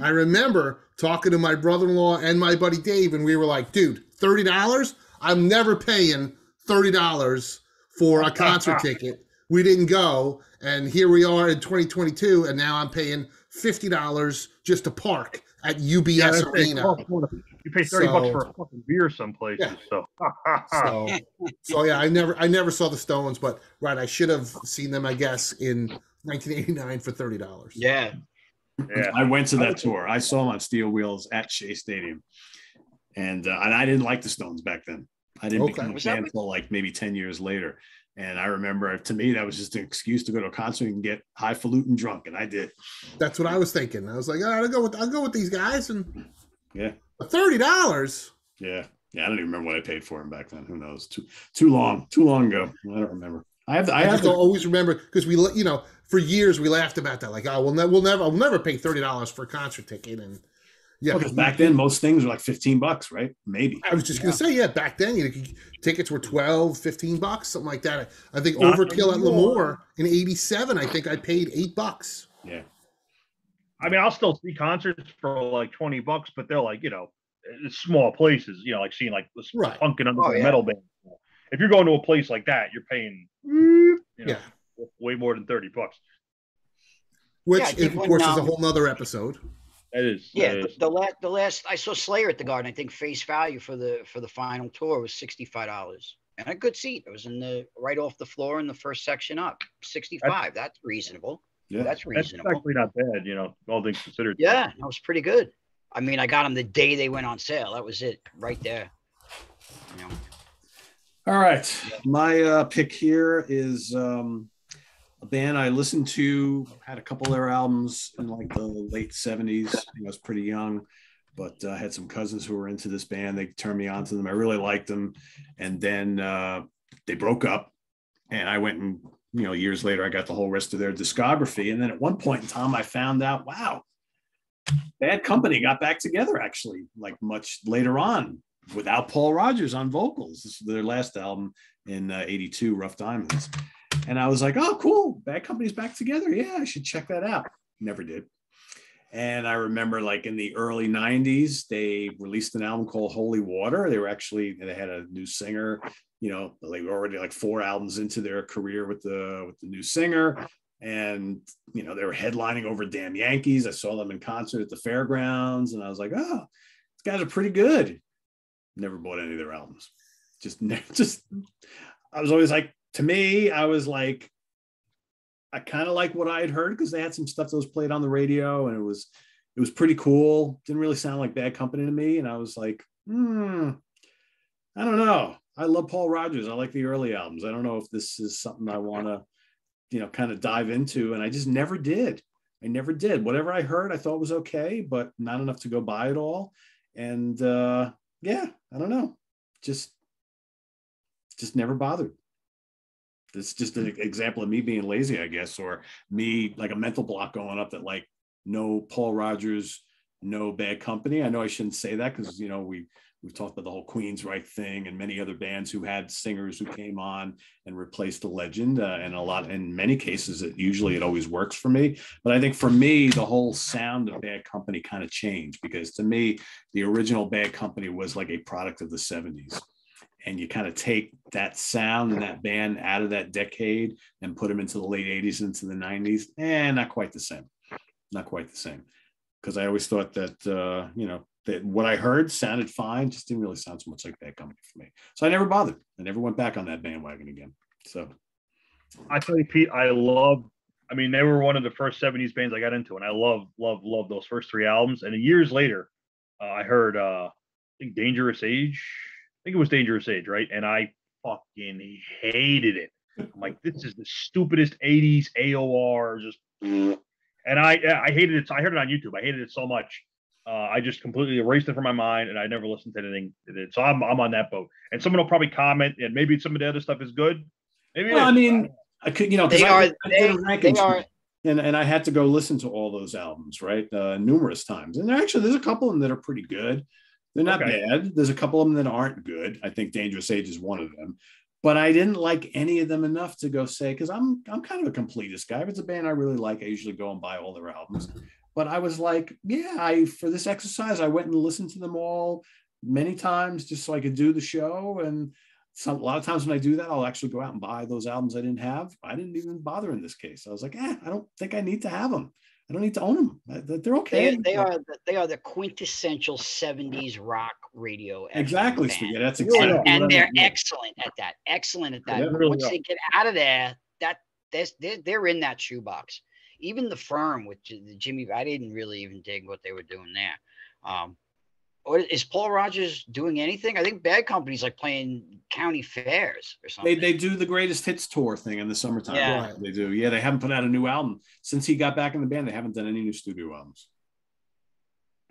I remember talking to my brother-in-law and my buddy Dave, and we were like, "Dude, thirty dollars? I'm never paying thirty dollars for a concert ticket." We didn't go, and here we are in 2022, and now I'm paying fifty dollars just to park at UBS Yeah, Arena. it. You pay thirty bucks for a fucking beer some places. Yeah. So, So, so yeah, I never, I never saw the Stones, but right, I should have seen them, I guess, in 1989 for thirty dollars. Yeah. yeah. I went to that tour. I saw them on Steel Wheels at Shea Stadium, and uh, and I didn't like the Stones back then. I didn't Okay. become a fan until like maybe ten years later. And I remember, uh, to me, that was just an excuse to go to a concert and get highfalutin drunk, and I did. That's what I was thinking. I was like, "All right, I'll go with, I'll go with these guys, and Yeah. for thirty dollars. Yeah, yeah. I don't even remember what I paid for him back then. Who knows? Too too long, too long ago. I don't remember. I have. I I, have. The, always remember because we, you know, for years we laughed about that. Like, oh, we'll, ne- we'll never, I'll never pay thirty dollars for a concert ticket. And yeah, because back then most things were like fifteen bucks, right? Maybe. I was just gonna say, yeah, back then you know, tickets were 12, 15 bucks, something like that. I, I think Not Overkill at anymore. L'Amour in '87, I think I paid eight bucks. Yeah. I mean, I'll still see concerts for like twenty bucks, but they're like, you know, small places. You know, like seeing like this Right. punk and underground Oh, yeah. metal band. If you're going to a place like that, you're paying, you know, Yeah. way more than thirty bucks. Which, Yeah, of course, is a um, whole nother episode. That is, Yeah, that the, is. the last the last I saw Slayer at the Garden. I think face value for the for the final tour was sixty five dollars and a good seat. It was in the right off the floor in the first section up. Sixty five. That's reasonable. Yeah. That's That's reasonable. actually not bad, you know, all things considered. Yeah, that was pretty good. I mean, I got them the day they went on sale. That was it, right there. You know, All right. My uh, pick here is um, a band I listened to, had a couple of their albums in like the late 70s. I was pretty young, but uh, I had some cousins who were into this band. They turned me on to them. I really liked them. And then uh, they broke up. And I went and, you know, years later, I got the whole rest of their discography. And then at one point in time, I found out, wow, Bad Company got back together actually, like much later on without Paul Rodgers on vocals. This is their last album in uh, 82, Rough Diamonds. And I was like, oh, cool. Bad Company's back together. Yeah, I should check that out. Never did. And I remember like in the early 90s, they released an album called Holy Water. They were actually, they had a new singer, you know, they were already like four albums into their career with the with the new singer. And you know, they were headlining over Damn Yankees. I saw them in concert at the fairgrounds, and I was like, oh, these guys are pretty good. Never bought any of their albums. Just, just, I was always like, to me, I was like, I kind of like what I had heard because they had some stuff that was played on the radio and it was it was pretty cool. Didn't really sound like bad company to me. And I was like, hmm, I don't know. I love Paul Rodgers. I like the early albums. I don't know if this is something I want to, you know, kind of dive into. And I just never did. I never did. Whatever I heard, I thought was okay, but not enough to go buy it all. And uh, yeah, I don't know. Just, just never bothered. It's just an example of me being lazy, I guess, or me like a mental block going up that like no Paul Rodgers, no bad company. I know I shouldn't say that because you know we we've talked about the whole Queensrÿche thing and many other bands who had singers who came on and replaced the legend. Uh, and a lot, in many cases, it usually it always works for me. But I think for me, the whole sound of Bad Company kind of changed because to me, the original Bad Company was like a product of the '70s. And you kind of take that sound and that band out of that decade and put them into the late 80s, into the 90s, and not quite the same. Not quite the same. Because I always thought that, uh, you know, that what I heard sounded fine, just didn't really sound so much like Bad Company for me. So I never bothered. I never went back on that bandwagon again. So I tell you, Pete, I love. I mean, they were one of the first '70s bands I got into, and I love, love, love those first three albums. And years later, uh, I heard, uh, I think, Dangerous Age. I think it was Dangerous Age, right? And I fucking hated it. I'm like, this is the stupidest '80s AOR, just. And I, I hated it. I heard it on YouTube. I hated it so much uh, I just completely erased it from my mind, and I never listened to anything. So I'm I'm on that boat. And someone will probably comment, and maybe some of the other stuff is good. Maybe. Well, I mean, I could, you know, they I, are. I they, they are. And, and I had to go listen to all those albums, right? Uh, numerous times. And actually, there's a couple of them that are pretty good. They're not okay. bad. There's a couple of them that aren't good. I think Dangerous Age is one of them. But I didn't like any of them enough to go say, because I'm I'm kind of a completist guy. If it's a band I really like, I usually go and buy all their albums but I was like, yeah, I for this exercise, I went and listened to them all many times just so I could do the show. And some, a lot of times when I do that, I'll actually go out and buy those albums I didn't have. I didn't even bother in this case. I was like, eh, I don't think I need to have them. I don't need to own them. They're okay. They, they are the, they are the quintessential '70s rock radio. Exactly, yeah, that's exactly. And, and they're excellent at that. Excellent at that. Yeah, really Once they get out of there, that they're, they're in that shoebox even the firm with the Jimmy, I didn't really even dig what they were doing there. Um, is Paul Rodgers doing anything? I think Bad Company's like playing county fairs or something. They, they do the greatest hits tour thing in the summertime. Yeah. Right. They do. Yeah, they haven't put out a new album since he got back in the band. They haven't done any new studio albums.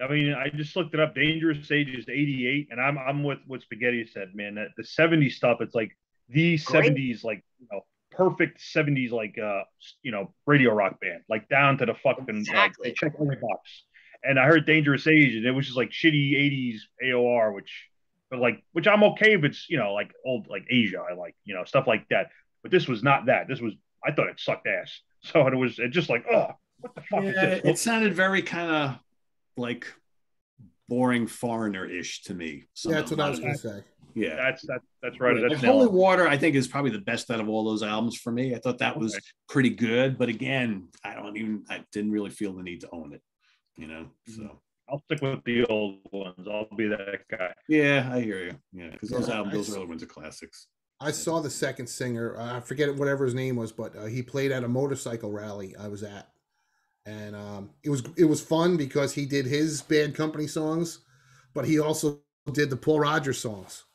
I mean, I just looked it up. Dangerous Age is 88, and I'm I'm with what Spaghetti said, man. That the 70s stuff, it's like the Great. 70s, like you know, perfect 70s like uh you know radio rock band like down to the fucking exactly. like, check every box and i heard dangerous age and it was just like shitty 80s aor which but like which i'm okay if it's you know like old like asia i like you know stuff like that but this was not that this was i thought it sucked ass so it was it just like oh what the fuck yeah, it sounded very kind of like boring foreigner-ish to me yeah that's what i was gonna say yeah, that's that's that's right. That's like Holy Water, I think, is probably the best out of all those albums for me. I thought that was okay. pretty good, but again, I don't even. I didn't really feel the need to own it. You know, mm-hmm. so. I'll stick with the old ones. I'll be that guy. Yeah, I hear you. Yeah, because those yeah, albums, those early ones are classics. I saw the second singer. Uh, I forget whatever his name was, but uh, he played at a motorcycle rally I was at, and um, it was it was fun because he did his Bad Company songs, but he also did the Paul Rodgers songs.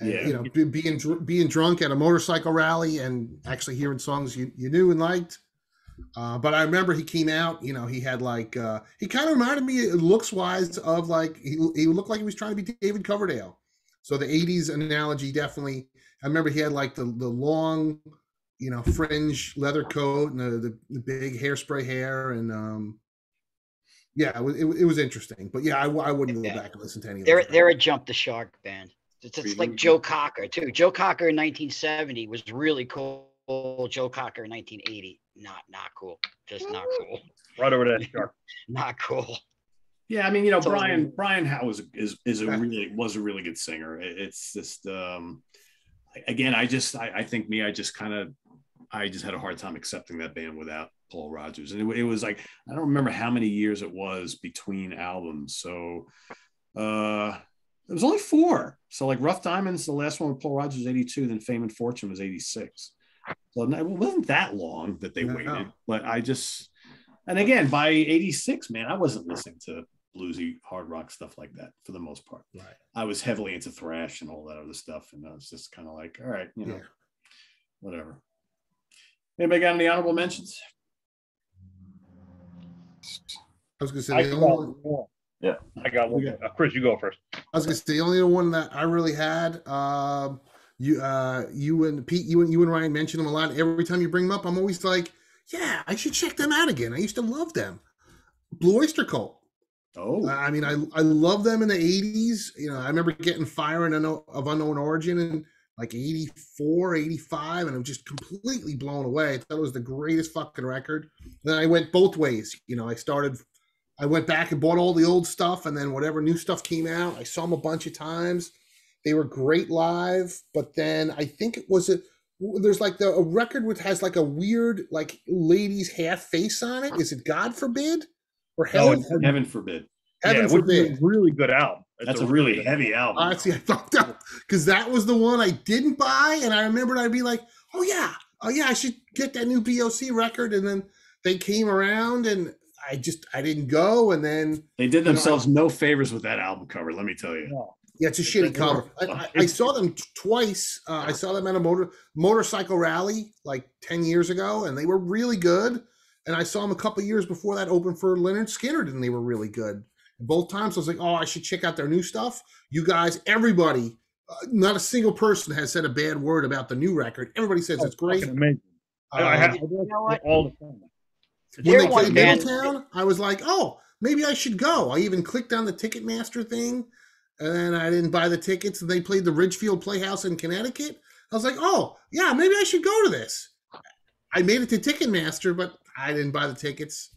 And, yeah. you know, being being drunk at a motorcycle rally and actually hearing songs you, you knew and liked. Uh, but I remember he came out. You know, he had like uh, he kind of reminded me looks wise of like he, he looked like he was trying to be David Coverdale. So the '80s analogy definitely. I remember he had like the the long, you know, fringe leather coat and the, the, the big hairspray hair and um, yeah, it was, it, it was interesting. But yeah, I, I wouldn't go back and listen to any. They're they're a jump the shark band. It's, it's like Joe Cocker too. Joe Cocker in 1970 was really cool. Joe Cocker in 1980, not not cool. Just not cool. Right over that shark. not cool. Yeah, I mean, you know, Brian Brian Howe is is is a really was a really good singer. It's just um again, I just I, I think me, I just kind of I just had a hard time accepting that band without Paul Rodgers, and it, it was like I don't remember how many years it was between albums. So uh it was only four. So like Rough Diamonds, the last one with Paul Rodgers, 82, then Fame and Fortune was 86. So it wasn't that long that they No. waited, but I just, and again, by 86, man, I wasn't listening to bluesy hard rock stuff like that for the most part. Right. I was heavily into thrash and all that other stuff. And I was just kind of like, all right, you know, Yeah. whatever. Anybody got any honorable mentions? I was gonna say I the got only one, one. Yeah. I got one. Okay. Uh, Chris, you go first. I was gonna say the only one that I really had. Um, you, uh, you and Pete, you and you and Ryan mention them a lot. Every time you bring them up, I'm always like, yeah, I should check them out again. I used to love them. Blue Oyster Cult. Oh, I mean, I I love them in the '80s. You know, I remember getting Fire and Unknown, of Unknown Origin in like 84, 85, and I'm just completely blown away. I thought it was the greatest fucking record. Then I went both ways. You know, I started, I went back and bought all the old stuff, and then whatever new stuff came out, I saw them a bunch of times. They were great live, but then I think it was a there's like the a record which has like a weird like lady's half face on it. Is it God forbid or No, Hell? it's- heaven forbid. Heaven yeah, forbid. is a really good album. It's That's a really good heavy album. Honestly, I fucked up because that was the one I didn't buy, and I remembered I'd be like, "Oh yeah, oh yeah, I should get that new BOC record." And then they came around, and I just I didn't go. And then They did themselves no favors with that album cover, let me tell you. No. Yeah, it's a It's shitty cover. I, I, I saw them t- twice. Uh, I saw them at a motor motorcycle rally like ten years ago, and they were really good. And I saw them a couple years before that open for Lynyrd Skynyrd, and they were really good. Both times I was like, "Oh, I should check out their new stuff." You guys, everybody, uh, not a single person has said a bad word about the new record. Everybody says it's great. Fucking amazing. I, I have You know all the time. when They're they one played Middletown, I was like, "Oh, maybe I should go." I even clicked on the Ticketmaster thing, and then I didn't buy the tickets. And they played the Ridgefield Playhouse in Connecticut. I was like, "Oh, yeah, maybe I should go to this." I made it to Ticketmaster, but I didn't buy the tickets.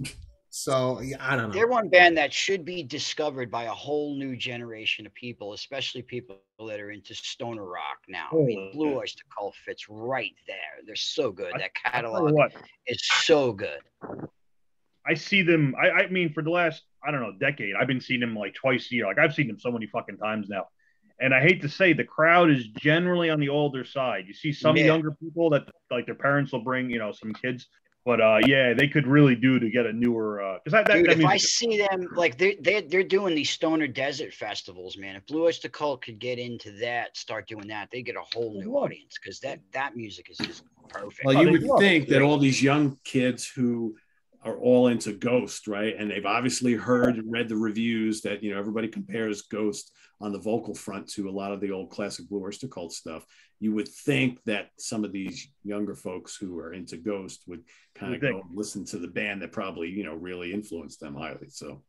So yeah, I don't know. They're one band that should be discovered by a whole new generation of people, especially people that are into stoner rock now. I mean, Oh, Blue yeah. Oyster Cult fits right there. They're so good. I- That I tell you catalog what, is so good. I see them. I, I mean, for the last I don't know decade, I've been seeing him like twice a year. Like I've seen him so many fucking times now. And I hate to say, the crowd is generally on the older side. You see some Yeah. younger people that like their parents will bring, you know, some kids. But uh, yeah, they could really do to get a newer because that, that, Dude, that if I see them, like they're, they're, they're doing these stoner desert festivals, man. If Blue Oyster Cult could get into that, start doing that, they get a whole new audience because that, that music is just perfect. Well, Oh, you they would think that all these young kids who are all into Ghost, right? And they've obviously heard and read the reviews that, you know, everybody compares Ghost on the vocal front to a lot of the old classic Blue Oyster Cult stuff. You would think that some of these younger folks who are into Ghost would kind of go and listen to the band that probably, you know, really influenced them highly. So,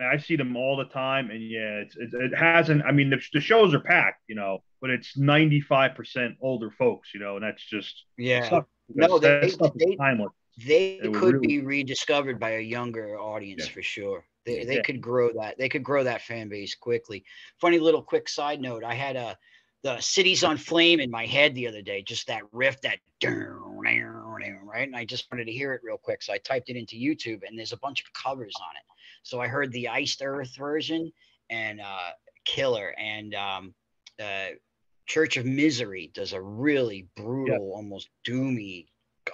I see them all the time, and yeah, it's, it, it hasn't. I mean, the, the shows are packed, you know, but it's ninety five percent older folks, you know, and that's just yeah. stuff- No, that they- stuff is they- timeless. They It could really- be rediscovered by a younger audience Yeah. for sure. They, they Yeah. could grow that. They could grow that fan base quickly. Funny little quick side note: I had a the "Cities on Flame" in my head the other day. Just that riff, that right, and I just wanted to hear it real quick, so I typed it into YouTube, and there's a bunch of covers on it. So I heard the Iced Earth version and uh, Killer and um, uh, Church of Misery does a really brutal, almost doomy,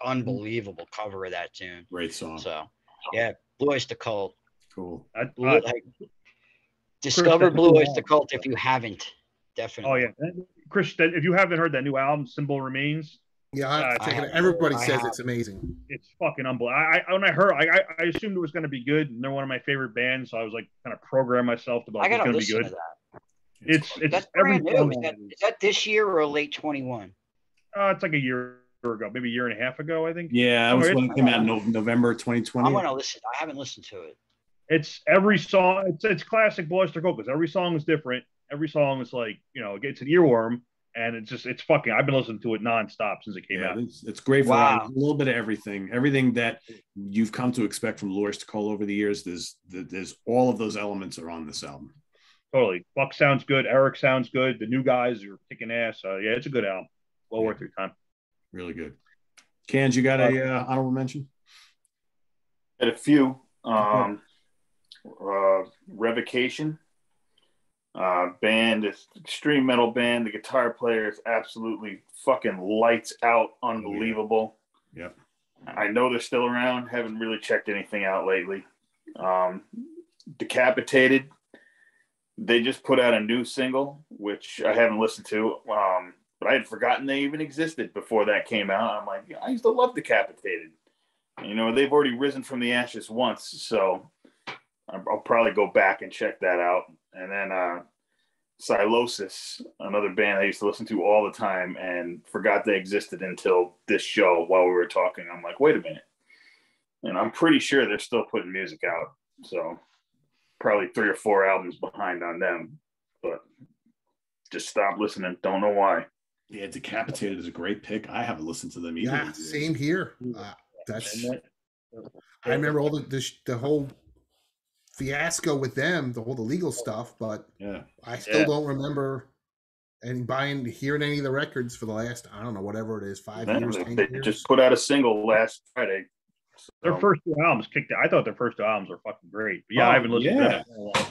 unbelievable cover of that tune. great song. So, yeah, Blue Oyster Cult. Cool. I, Blue, I- like, discover that's Blue cool. Oyster Cult if you haven't. Definitely. oh yeah, Chris, if you haven't heard that new album, "Symbol Remains," yeah, I, Uh, I it everybody I says have- it's amazing. it's fucking unbelievable. I, I when I heard, I, I, I assumed it was going to be good, and they're one of my favorite bands, so I was like, kind of program myself to be I like, it's going to be good. to. It's it's That's every brand new. Is that, on it is that this year or late 21? Uh, it's like a year ago, maybe a year and a half ago, I think. Yeah, that was Somewhere when it came out in November 2020. I'm gonna listen. I haven't listened to it. It's every song. It's it's classic Blue Oyster Cult because every song is different. Every song is like you know, it's an earworm, and it's just it's fucking. I've been listening to it nonstop since it came Yeah, out. it's, it's great Wow. variety. A little bit of everything. Everything that you've come to expect from Blue Oyster Cult over the years. There's there's all of those elements are on this album. Totally. Buck sounds good. Eric sounds good. The new guys are kicking ass. Uh, yeah, it's a good album. Well worth your time. Really good. Cans, you got a uh, honorable mention? Had a few. Um, uh, Revocation. uh, band. It's extreme metal band. The guitar player is absolutely fucking lights out, unbelievable. Yeah. I know they're still around. Haven't really checked anything out lately. Um, Decapitated. They just put out a new single, which I haven't listened to. Um, but I had forgotten they even existed before that came out. I'm like, I used to love Decapitated. You know, they've already risen from the ashes once, so I'll probably go back and check that out. And then uh Sylosis, another band I used to listen to all the time and forgot they existed until this show while we were talking. I'm like, wait a minute. And I'm pretty sure they're still putting music out. So probably three or four albums behind on them. But just stop listening. Don't know why. Yeah, Decapitated is a great pick. I haven't listened to them either. Yeah, same here. Uh, that's. I remember all the, the the whole fiasco with them, the whole the legal stuff, but Yeah. I still Yeah. don't remember any buying hearing any of the records for the last I don't know whatever it is five Yeah, years, they, they years. just put out a single last Friday. Their first two albums kicked. I thought their first two albums were fucking great. But yeah, Oh, I haven't listened yeah. to them.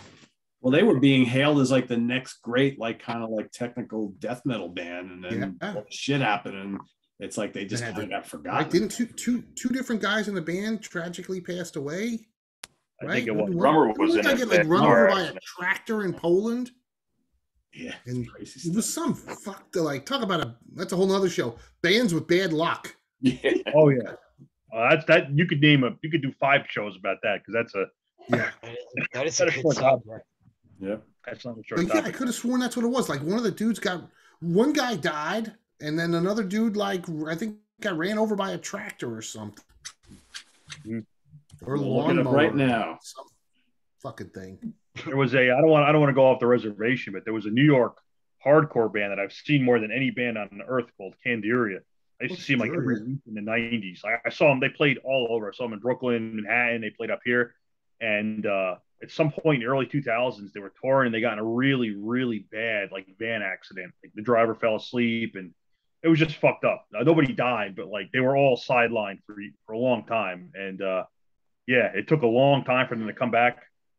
In a while. Well, they were being hailed as like the next great, like kind of like technical death metal band, and then Yeah. all the shit happened, and it's like they just kind of got forgotten. Right? Didn't two two two different guys in the band tragically passed away? I Right? think it was. Didn't Drummer one- was didn't in one get like bad run over by a tractor in Poland? yeah, And crazy it was some fuck to like talk about a that's a whole nother show. Bands with bad luck. Yeah, Oh yeah, uh, that's that. You could name a. You could do five shows about that because that's a. Yeah. That is, that is That a good short subject. Topic. yeah. That's not a short But yeah, I could have sworn that's what it was. Like one of the dudes got one guy died, and then another dude like I think got ran over by a tractor or something. Mhm. Or We'll look it up lawnmower. right now. Some fucking thing. There was a. I don't want. I don't want to go off the reservation, but there was a New York hardcore band that I've seen more than any band on earth called Candiria. I used What's to see them like every week in the '90s. I, I saw them. They played all over. I saw them in Brooklyn, Manhattan. They played up here, and uh, at some point in the early 2000s, they were touring. and They got in a really, really bad like van accident. Like the driver fell asleep, and it was just fucked up. Uh, nobody died, but like they were all sidelined for for a long time. And uh, yeah, it took a long time for them to come back.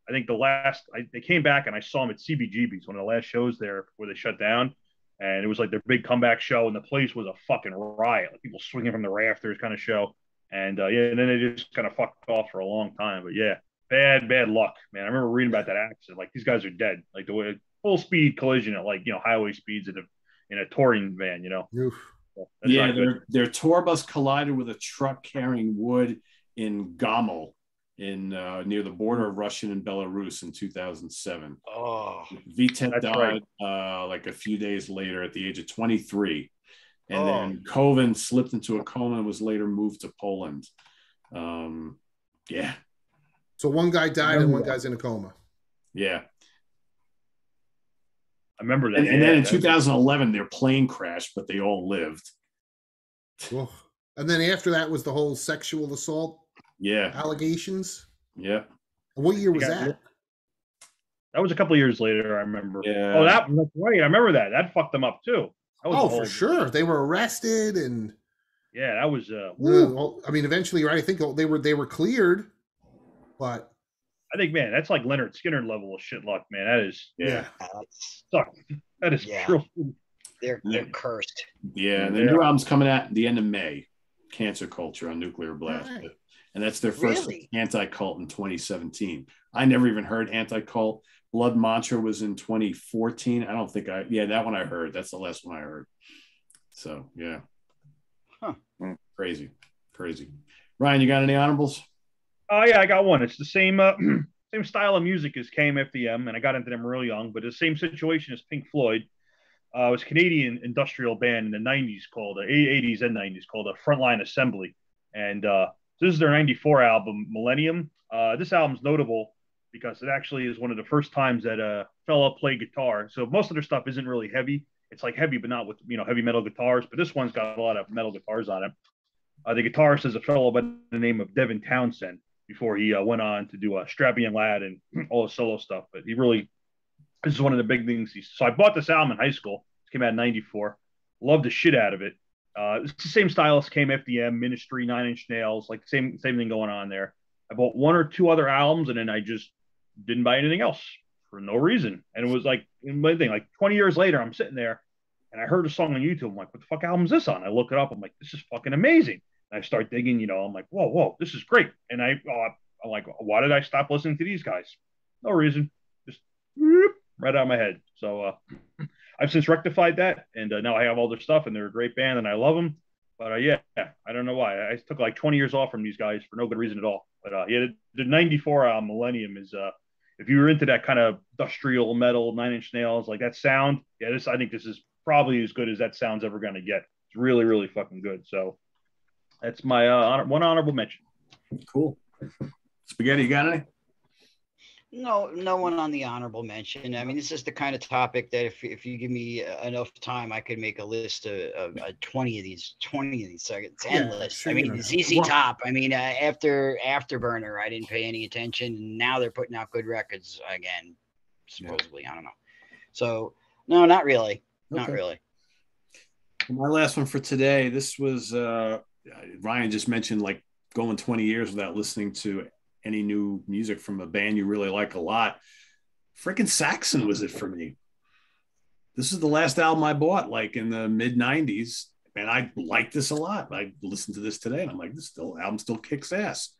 I think the last I, they came back and I saw them at CBGB's, one of the last shows there where they shut down, and it was like their big comeback show, and the place was a fucking riot, like people swinging from the rafters kind of show. And uh, yeah, and then they just kind of fucked off for a long time. But yeah, bad, bad luck, man. I remember reading about that accident. Like these guys are dead, like the way full speed collision at like you know highway speeds in a in a touring van, you know. Oof. So that's yeah, their their tour bus collided with a truck carrying wood in Gomel, in uh, near the border of Russian and Belarus in 2007. Oh, Vitek died right. uh, like a few days later at the age of 23. And Oh. then Covan slipped into a coma and was later moved to Poland. Um, yeah, So one guy died and one guy's in a coma. yeah. I remember that. And, and then Yeah, in 2011, their plane crashed, but they all lived. Oof. And then after that was the whole sexual assault Yeah, allegations. yeah, what year was got that? That was a couple of years later. I remember. yeah. Oh, that that's right. I remember that. That fucked them up too. That was Oh, for sure. They were arrested and Yeah, that was. Uh, uh, well, I mean, eventually, right? I think they were they were cleared, but I think, man, that's like Lynyrd Skynyrd level of shit luck, man. That is yeah, that's, suck. That is Yeah. real. they're they're Yeah. cursed. yeah. And the Yeah. new album's coming out at the end of May. Cancer Culture on Nuclear Blast, Alright. and that's their first Really? anti-cult in 2017. I never even heard anti-cult. Blood Mantra was in 2014. I don't think I. Yeah, that one I heard. That's the last one I heard. So yeah, Huh. Mm, crazy, crazy. Ryan, you got any honorables? Oh yeah, I got one. It's the same uh, same style of music as KMFDM, and I got into them real young. But the same situation as Pink Floyd. Uh, it was Canadian industrial band in the '90s called uh, 80s and '90s called uh, Frontline Assembly, and uh, this is their '94 album Millennium. Uh, this album's notable because it actually is one of the first times that a fella played guitar. So most of their stuff isn't really heavy. It's like heavy, but not with you know heavy metal guitars. But this one's got a lot of metal guitars on it. Uh, the guitarist is a fellow by the name of Devin Townsend before he uh, went on to do a uh, and Lad and all the solo stuff. But he really, this is one of the big things. He, so I bought this album in high school. It came out in 94. Loved the shit out of it. Uh, it's the same stylist KMFDM, Ministry, Nine Inch Nails, like same same thing going on there. I bought one or two other albums and then I just didn't buy anything else for no reason. And it was like my thing, like 20 years later, I'm sitting there and I heard a song on YouTube. I'm like, what the fuck album is this on? I look it up. I'm like, this is fucking amazing. I start digging, you know, I'm like, whoa, whoa, this is great. And I, uh, I'm like, why did I stop listening to these guys? No reason. Just whoop, right out of my head. So uh, I've since rectified that. And uh, now I have all their stuff and they're a great band and I love them. But uh, yeah, I don't know why. I took like 20 years off from these guys for no good reason at all. But uh, yeah, the, the 94 album, Millennium, is uh, if you were into that kind of industrial metal, Nine Inch Nails, like that sound, yeah, this I think this is probably as good as that sound's ever going to get. It's really, really fucking good. So that's my uh, honor, one honorable mention. Cool. Spaghetti, you got any? No, no one on the honorable mention. I mean, this is the kind of topic that if, if you give me enough time, I could make a list of, of, of 20 of these, 20 of these seconds. It's endless. Yeah, sure I mean, ZZ Top. I mean, uh, after Afterburner, I didn't pay any attention. Now they're putting out good records again, supposedly. Yeah. I don't know. So, no, not really. Okay. Not really. My last one for today. This was uh, Ryan just mentioned like going 20 years without listening to any new music from a band you really like a lot. Freaking Saxon was it for me. This is the last album I bought, like in the mid 90s. And I like this a lot. I listened to this today and I'm like, this still album still kicks ass.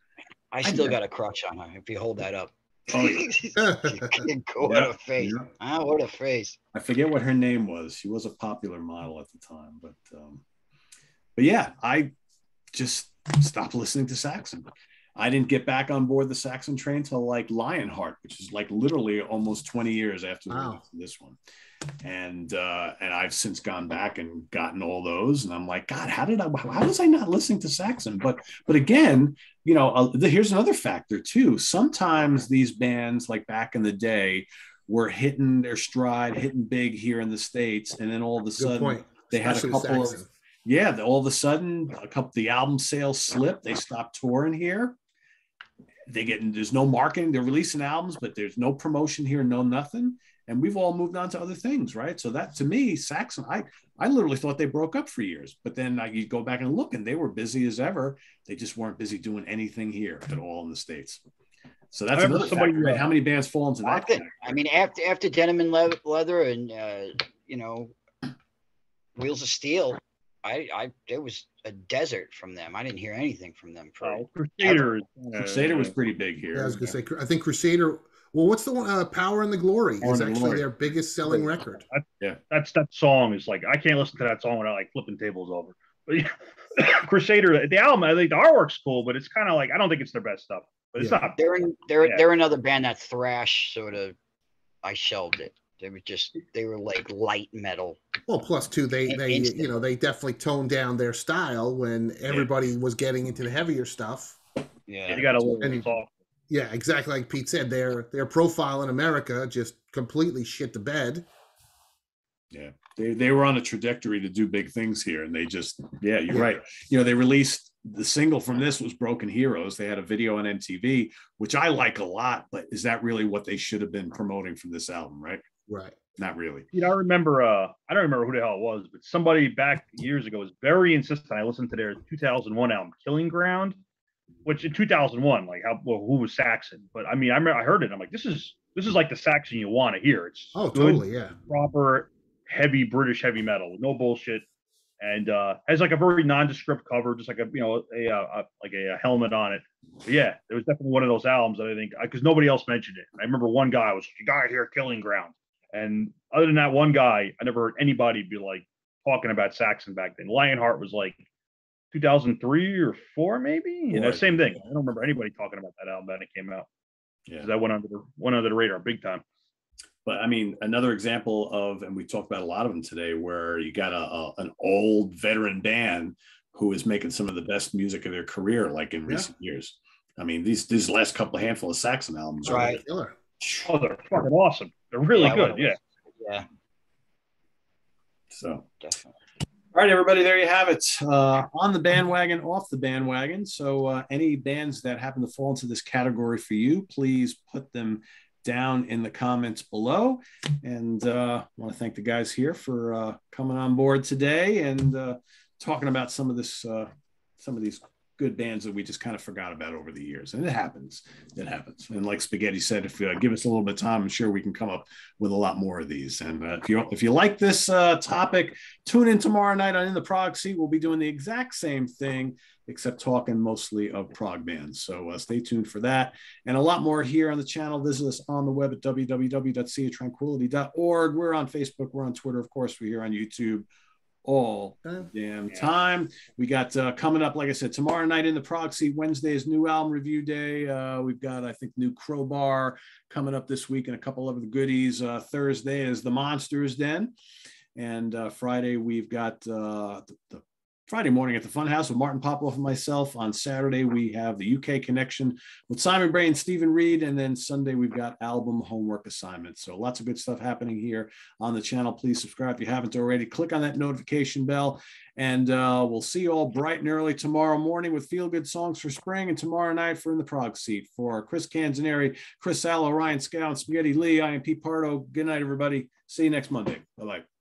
I still I got a crush on her if you hold that up. Oh, yeah. what yeah, a face. Yeah. Ah, what a face. I forget what her name was. She was a popular model at the time, but um, but yeah, I just stop listening to Saxon. I didn't get back on board the Saxon train till like Lionheart, which is like literally almost 20 years after wow. this one. And uh, and I've since gone back and gotten all those, and I'm like, God, how did I? How was I not listening to Saxon? But but again, you know, uh, here's another factor too. Sometimes these bands, like back in the day, were hitting their stride, hitting big here in the states, and then all of a sudden they had a couple Saxon. of yeah, all of a sudden, a couple the album sales slip. They stop touring here. They get there's no marketing. They're releasing albums, but there's no promotion here, no nothing. And we've all moved on to other things, right? So that to me, Saxon, I I literally thought they broke up for years, but then I, you go back and look, and they were busy as ever. They just weren't busy doing anything here at all in the states. So that's another somebody, factor, right? How many bands fall into that? I mean, after after Denim and Leather and uh, you know Wheels of Steel, I, I, it was a desert from them. I didn't hear anything from them. For oh, Crusader, Crusader was pretty big here. Yeah, I was gonna say, I think Crusader. Well, what's the one? Uh, Power and the Glory Power is actually Glory. their biggest selling record. That, yeah, that's that song is like I can't listen to that song without like flipping tables over. But yeah, Crusader, the album, I think the artwork's cool, but it's kind of like I don't think it's their best stuff. But it's yeah. not. They're in, they're yeah. they're another band that thrash sort of. I shelved it. They were just they were like light metal. Well, plus two, they they Instant. you know they definitely toned down their style when everybody yeah. was getting into the heavier stuff. Yeah, you got a little Yeah, exactly like Pete said. Their their profile in America just completely shit the bed. Yeah, they they were on a trajectory to do big things here, and they just yeah, you're yeah. right. You know, they released the single from this was Broken Heroes. They had a video on MTV, which I like a lot, but is that really what they should have been promoting from this album, right? Right. Not really. You know, I remember. Uh, I don't remember who the hell it was, but somebody back years ago was very insistent. I listened to their 2001 album, Killing Ground, which in 2001, like how well, who was Saxon? But I mean, I remember I heard it. I'm like, this is this is like the Saxon you want to hear. It's oh, good, totally, yeah, proper heavy British heavy metal, no bullshit, and uh, has like a very nondescript cover, just like a you know a, a, a like a, a, helmet on it. But yeah, it was definitely one of those albums that I think because nobody else mentioned it. I remember one guy was you got to hear Killing Ground. And other than that one guy, I never heard anybody be like talking about Saxon back then. Lionheart was like 2003 or four, maybe. You know, same thing. I don't remember anybody talking about that album when it came out. Yeah, that went under the went under the radar big time. But I mean, another example of, and we talked about a lot of them today, where you got a, a an old veteran band who is making some of the best music of their career, like in yeah. recent years. I mean, these these last couple of handful of Saxon albums right. are Oh, they're fucking awesome. They're really yeah, good. Yeah. Yeah. So definitely. All right, everybody, there you have it. Uh, on the bandwagon, off the bandwagon. So, uh, any bands that happen to fall into this category for you, please put them down in the comments below. And uh, I want to thank the guys here for uh, coming on board today and uh, talking about some of this, uh, some of these good bands that we just kind of forgot about over the years. And it happens. It happens. And like Spaghetti said, if you uh, give us a little bit of time, I'm sure we can come up with a lot more of these. And uh, if you if you like this uh, topic, tune in tomorrow night on In the Prog Seat. We'll be doing the exact same thing, except talking mostly of prog bands. So uh, stay tuned for that and a lot more here on the channel. Visit us on the web at www.seatranquility.org. We're on Facebook. We're on Twitter. Of course, we're here on YouTube all damn time. We got uh, coming up, like I said, tomorrow night in the Prog Seat. Wednesday is new album review day. Uh, we've got, I think, new Crowbar coming up this week and a couple of the goodies. Uh, Thursday is the Monsters Den. And uh, Friday, we've got uh, the, the Friday morning at the Funhouse with Martin Popoff and myself. On Saturday, we have the UK connection with Simon Bray and Stephen Reed. And then Sunday, we've got album homework assignments. So lots of good stuff happening here on the channel. Please subscribe if you haven't already. Click on that notification bell. And uh, we'll see you all bright and early tomorrow morning with Feel Good Songs for Spring and tomorrow night for In the Prog Seat. For Chris Canzaneri, Chris Allo, Ryan and Spaghetti Lee, I am Pete Pardo. Good night, everybody. See you next Monday. Bye-bye.